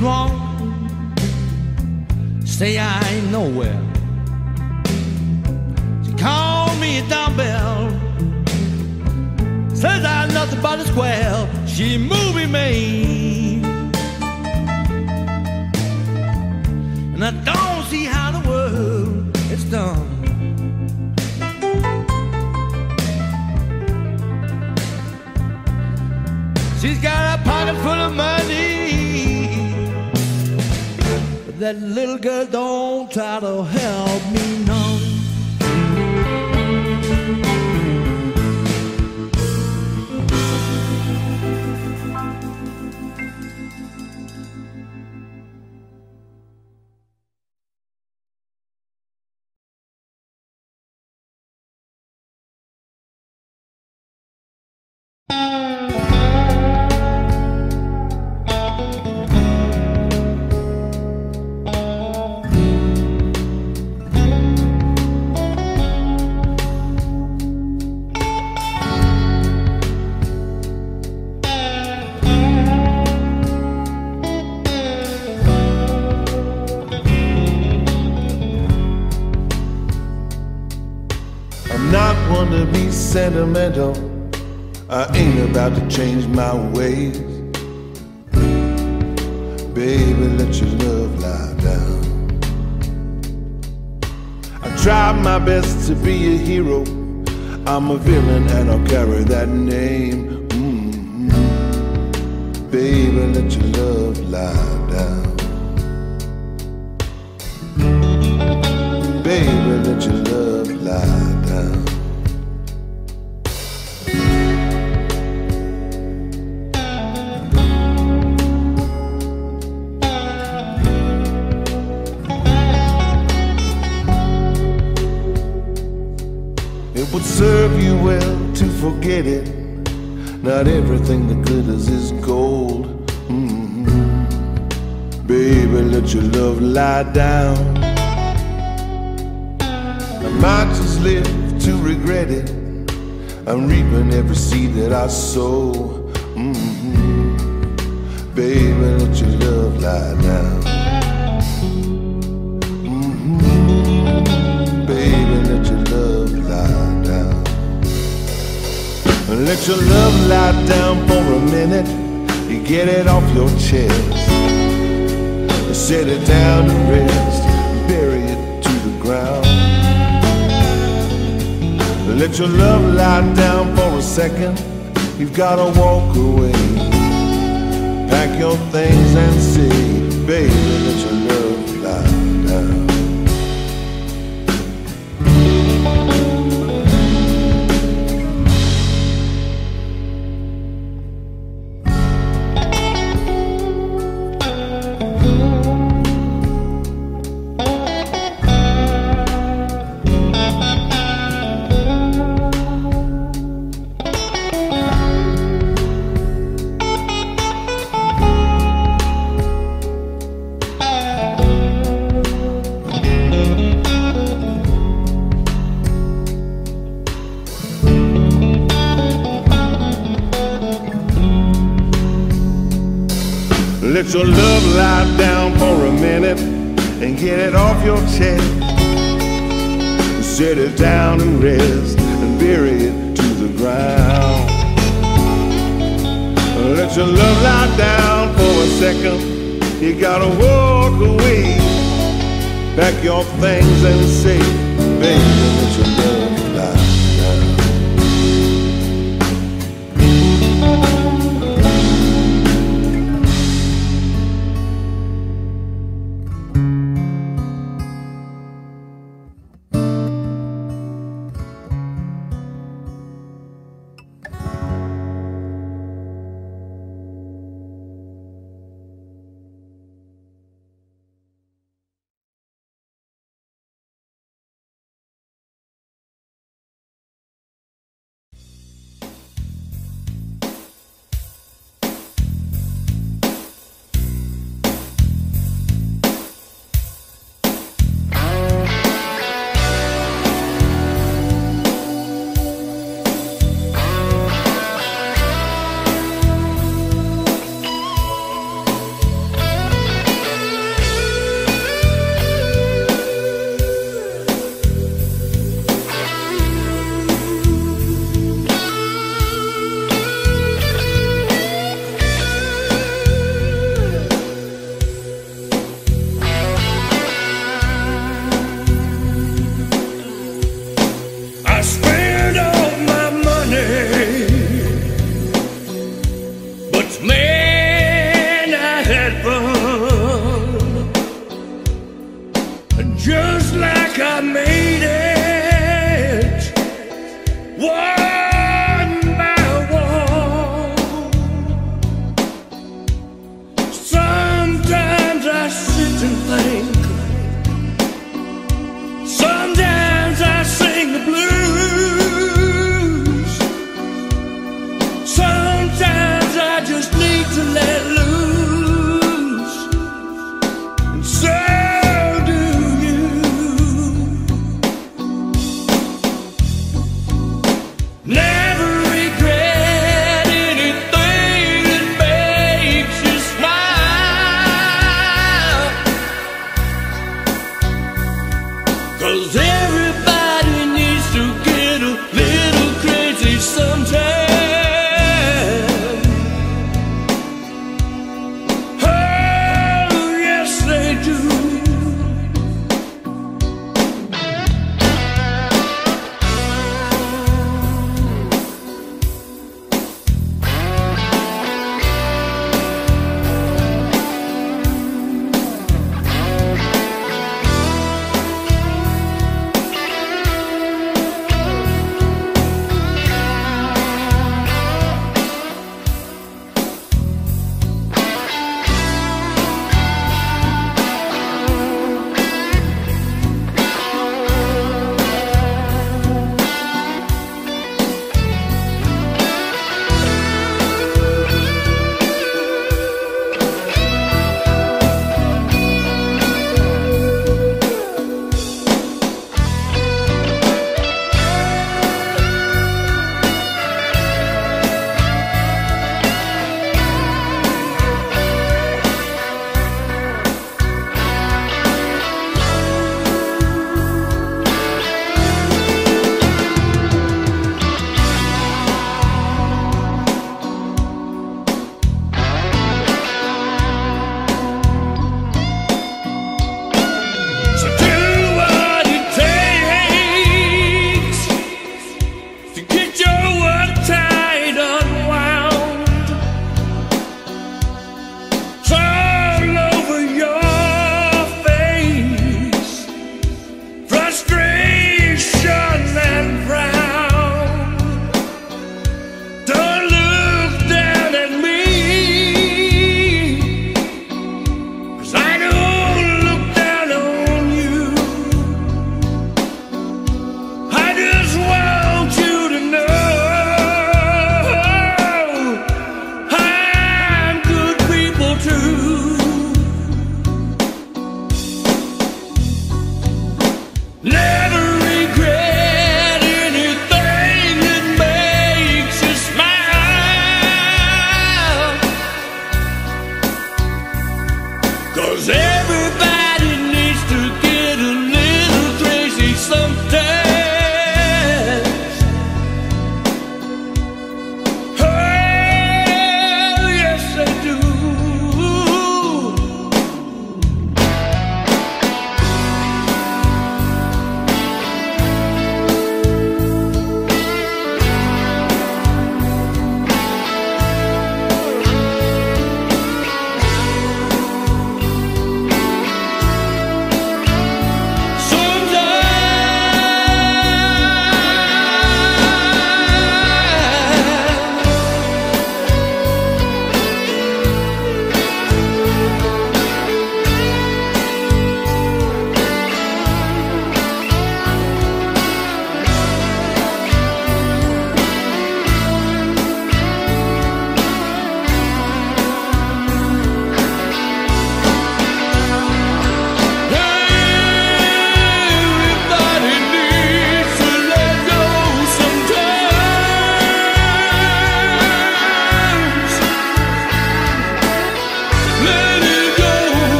wrong. Say I know where soul. Mm-hmm. Baby, let your love lie down. Mm-hmm. Baby, let your love lie down. Let your love lie down for a minute. You get it off your chest. Set it down to rest. Bury it to the ground. Let your love lie down for a second You've gotta walk away. Pack your things and see, baby, that you're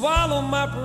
swallow my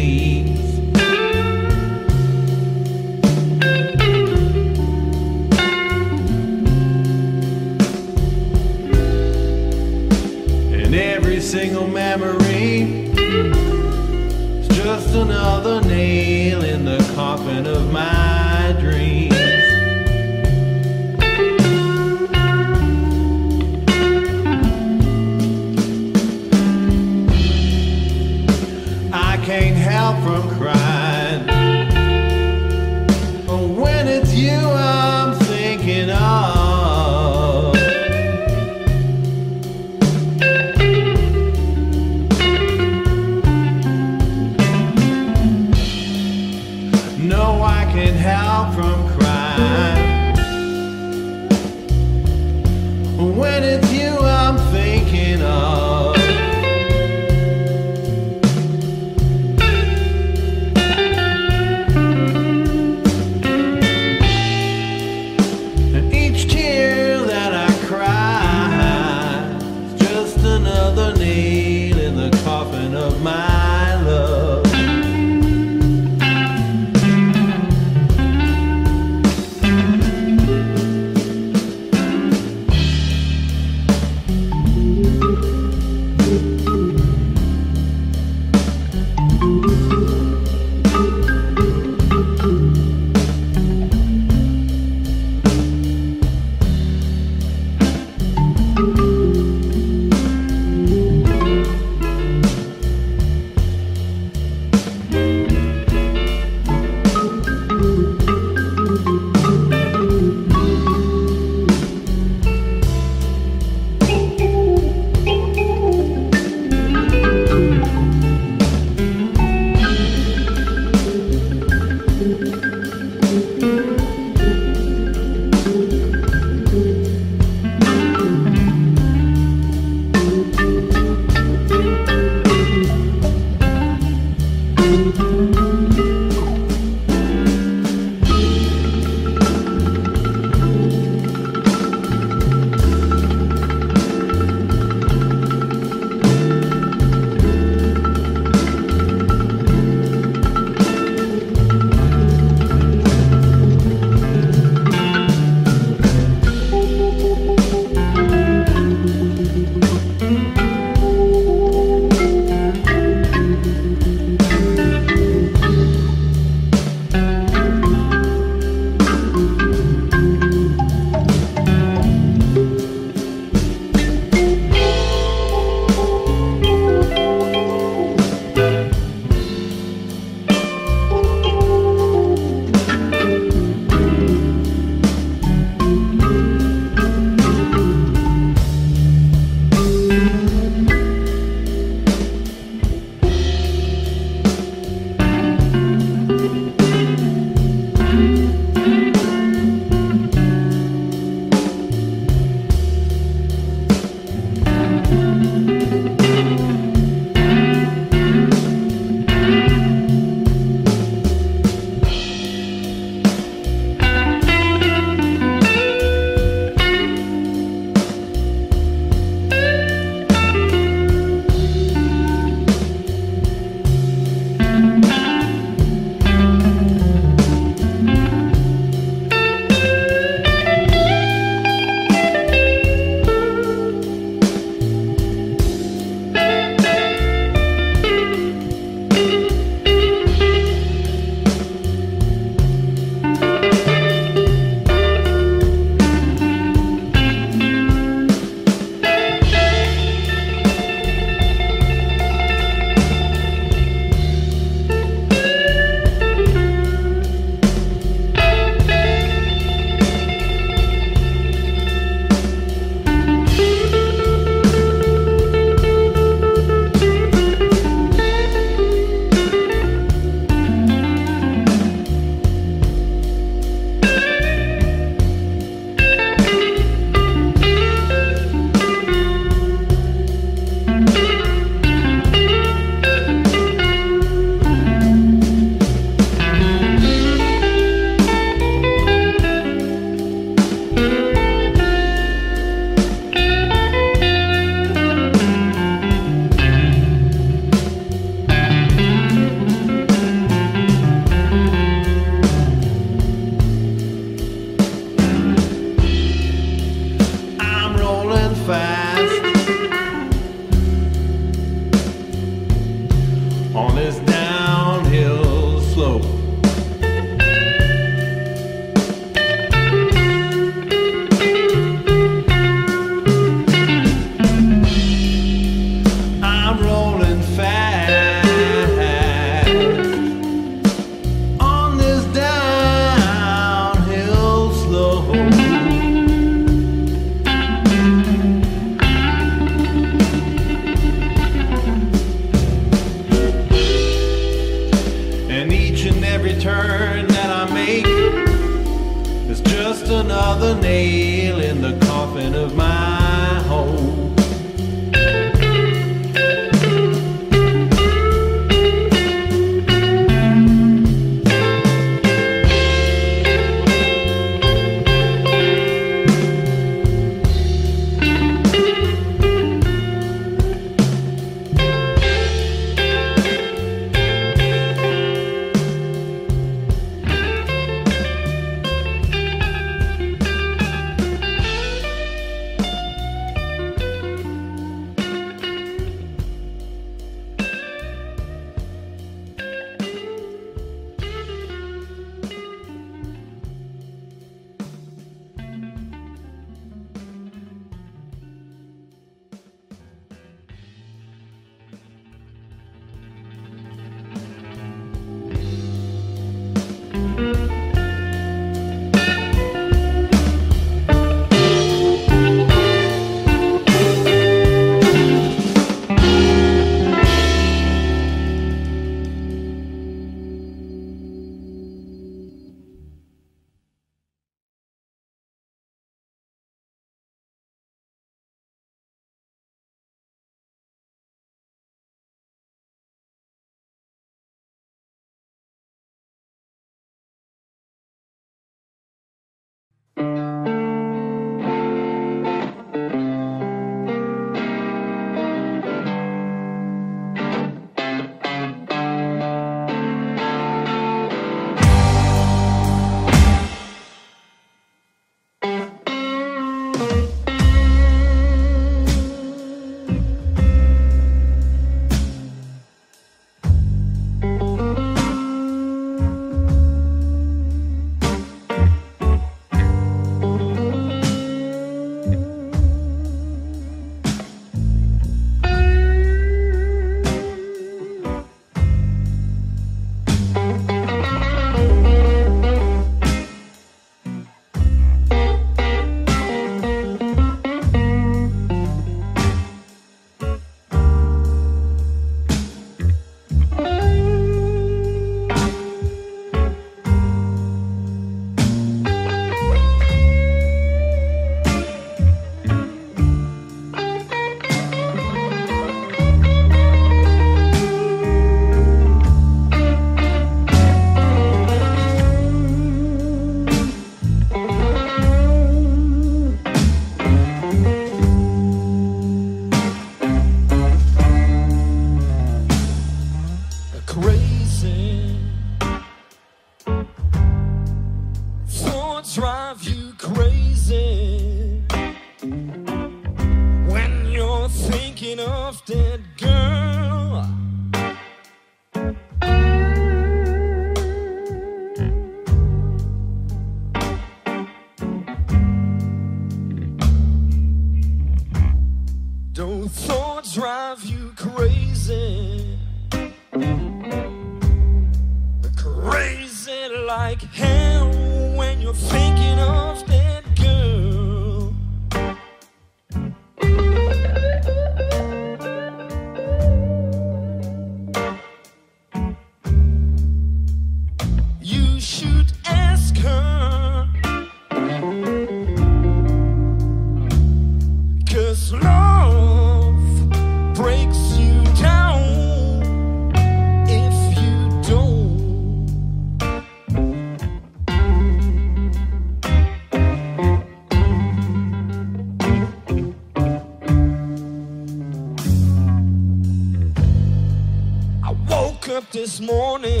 morning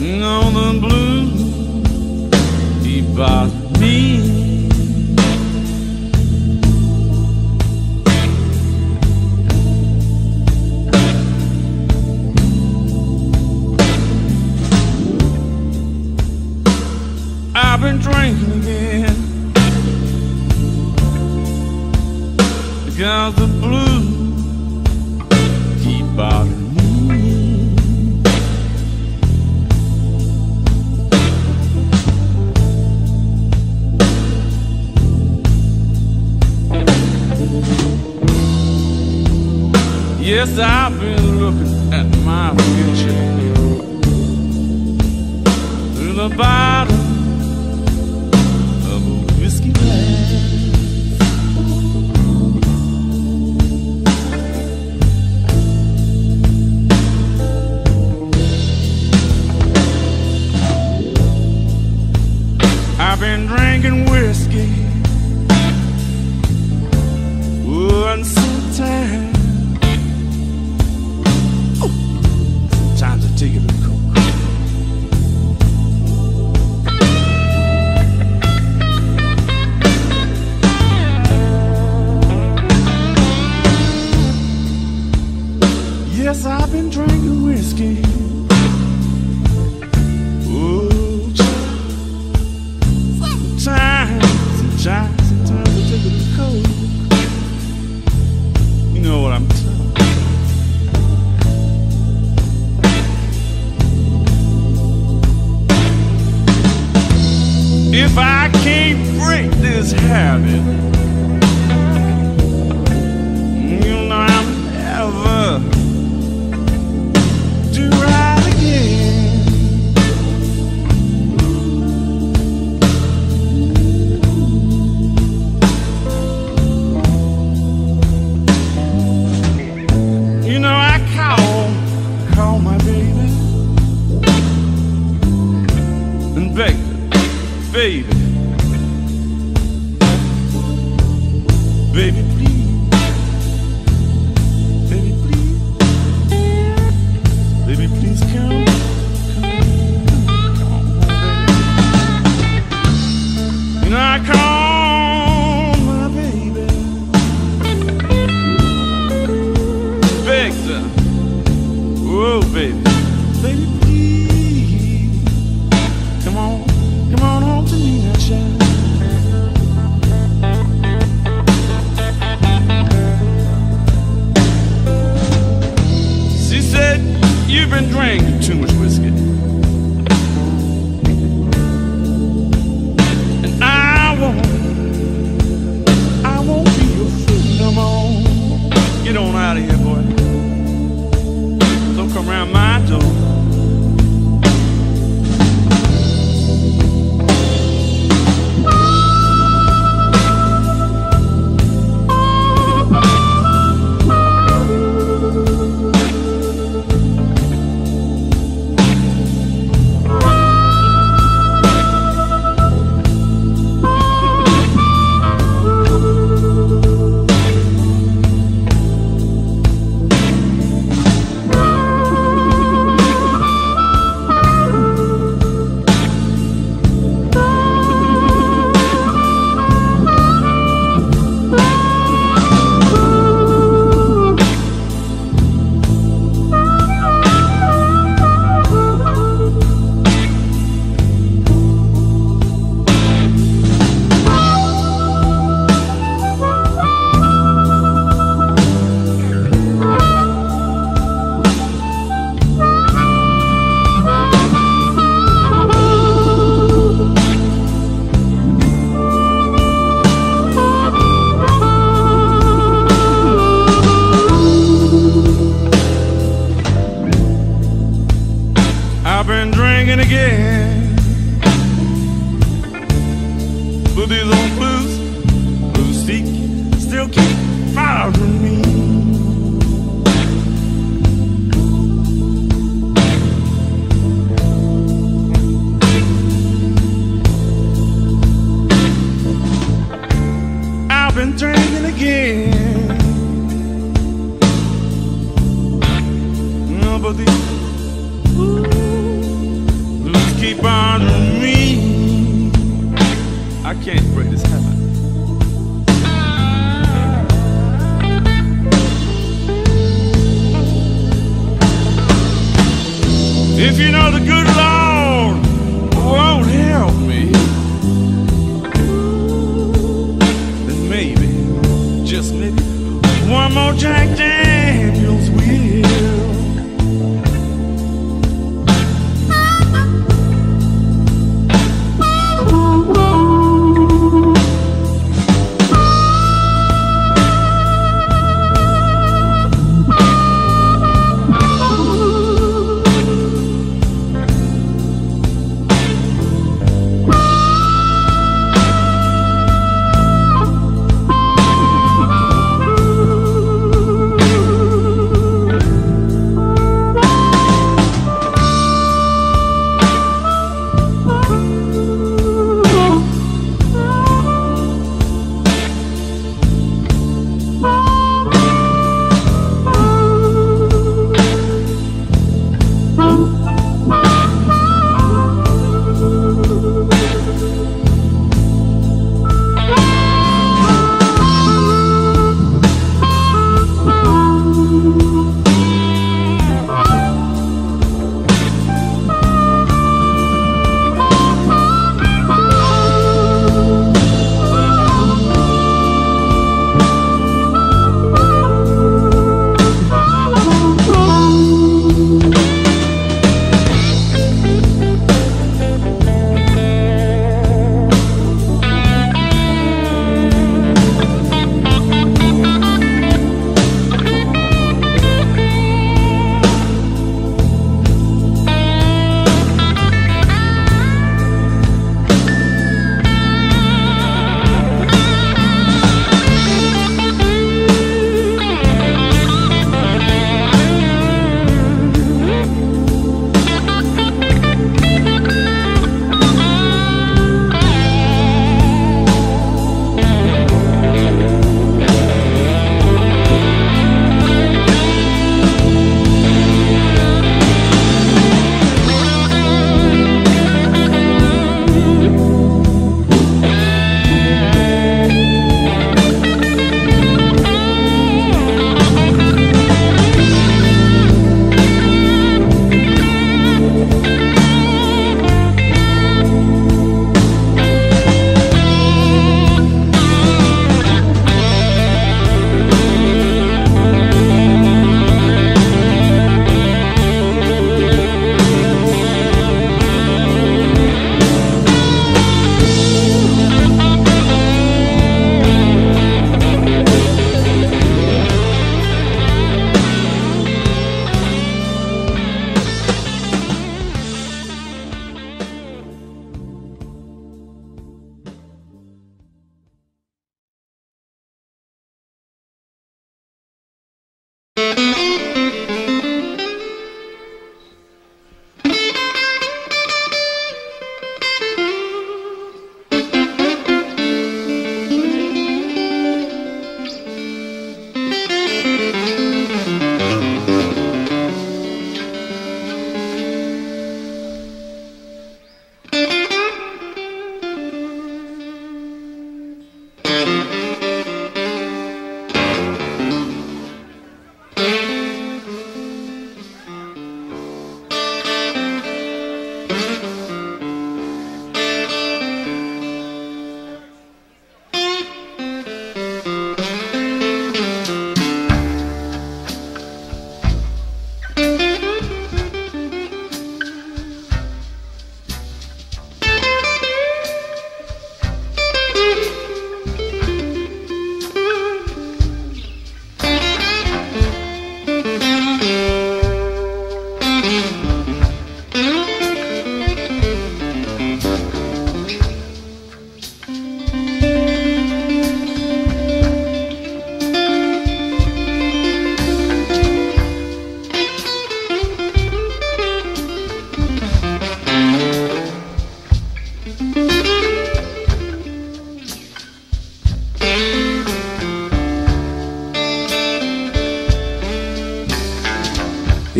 No, the blues, he bought me. I've been drinking again. Because the Yes, I've been looking at my future through the Bible.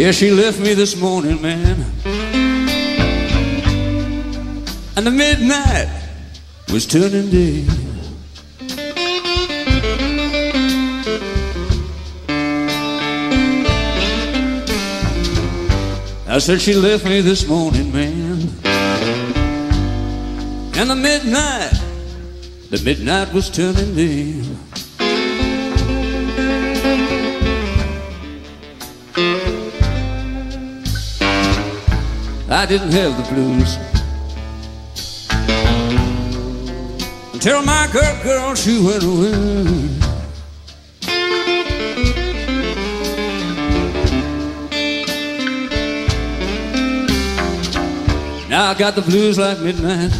Yeah, she left me this morning, man. And the midnight was turning day. I said she left me this morning, man. And the midnight, the midnight was turning day. I didn't have the blues until my girl, girl, she went away. Now I got the blues like midnight.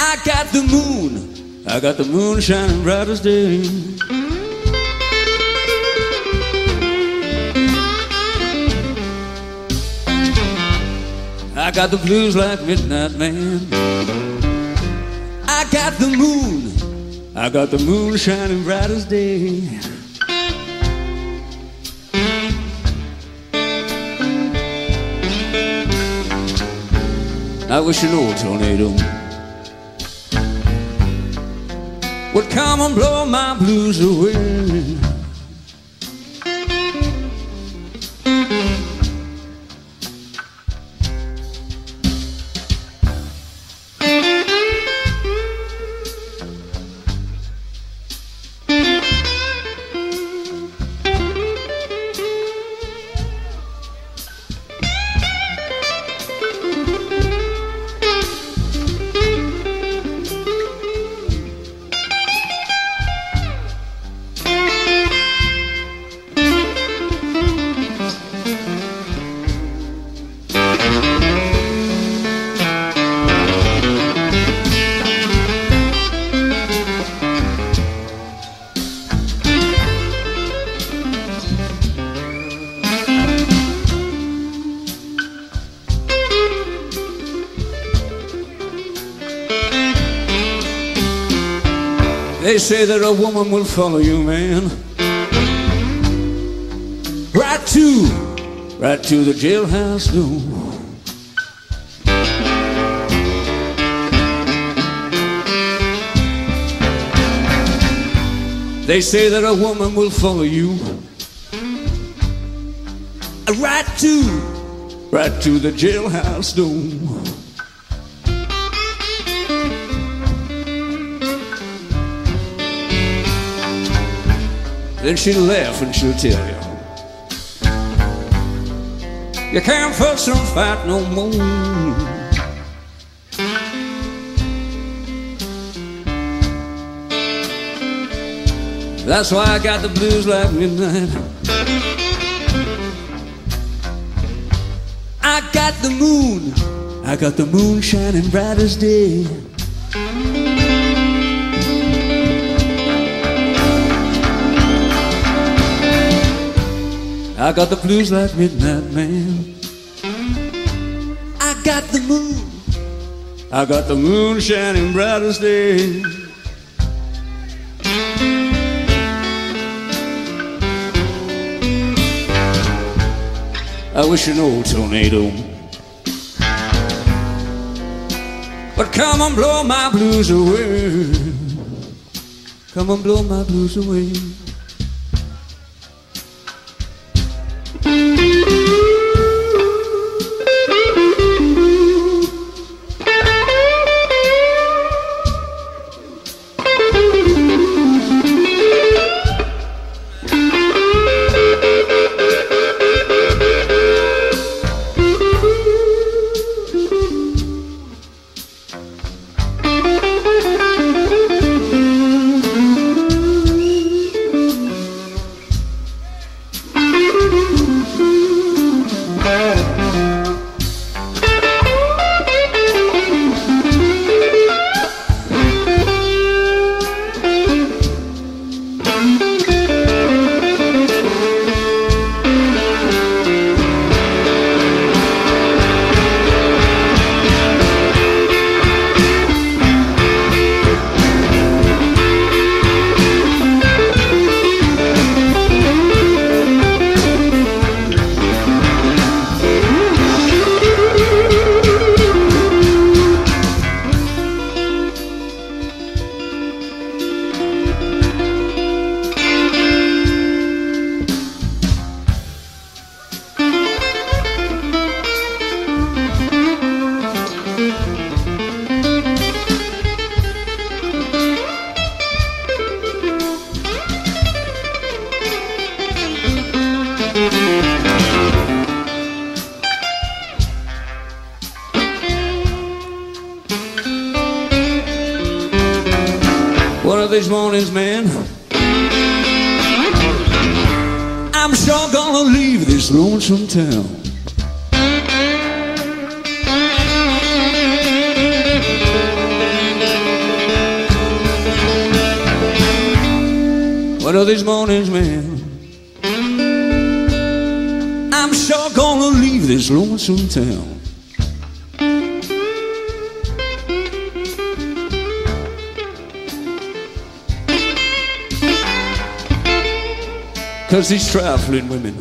I got the moon. I got the moon shining bright as day. Got the blues like midnight man. I got the moon. I got the moon shining bright as day. I wish an old tornado would come and blow my blues away. Say that a woman will follow you, man. Right to, right to the jailhouse door. They say that a woman will follow you. Right to, right to the jailhouse door. Then she'll laugh and she'll tell you. You can't fuss and fight no more. That's why I got the blues like midnight. I got the moon. I got the moon shining bright as day I got the blues like midnight man. I got the moon. I got the moon shining bright as day. I wish an old tornado would come and blow my blues away. Come and blow my blues away. Town. Cause these trifling women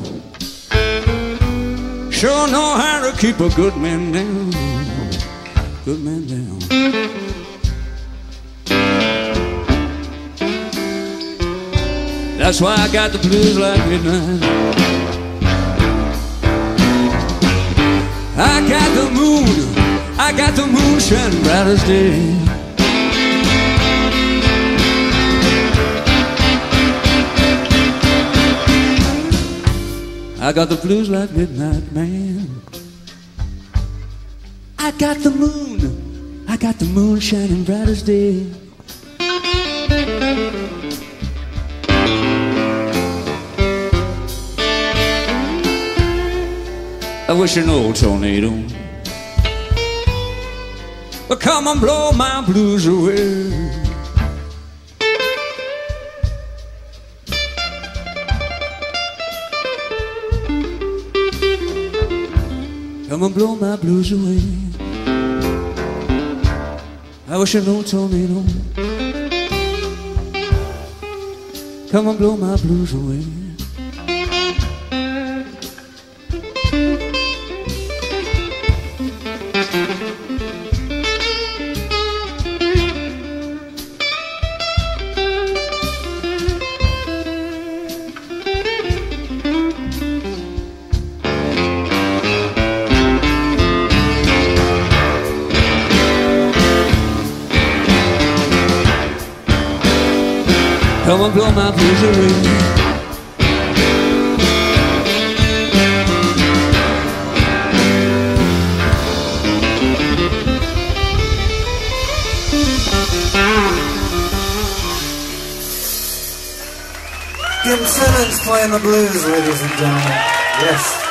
sure know how to keep a good man down. Good man down. That's why I got the blues like midnight. I got the moon shining bright as day. I got the blues like midnight man. I got the moon, I got the moon shining bright as day. I wish an old tornado come and blow my blues away. Come and blow my blues away. I wish an old tornado come and blow my blues away. And blow my blues away. Jim Simmons playing the blues, ladies and gentlemen. Yes.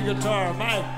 Guitar, Mike.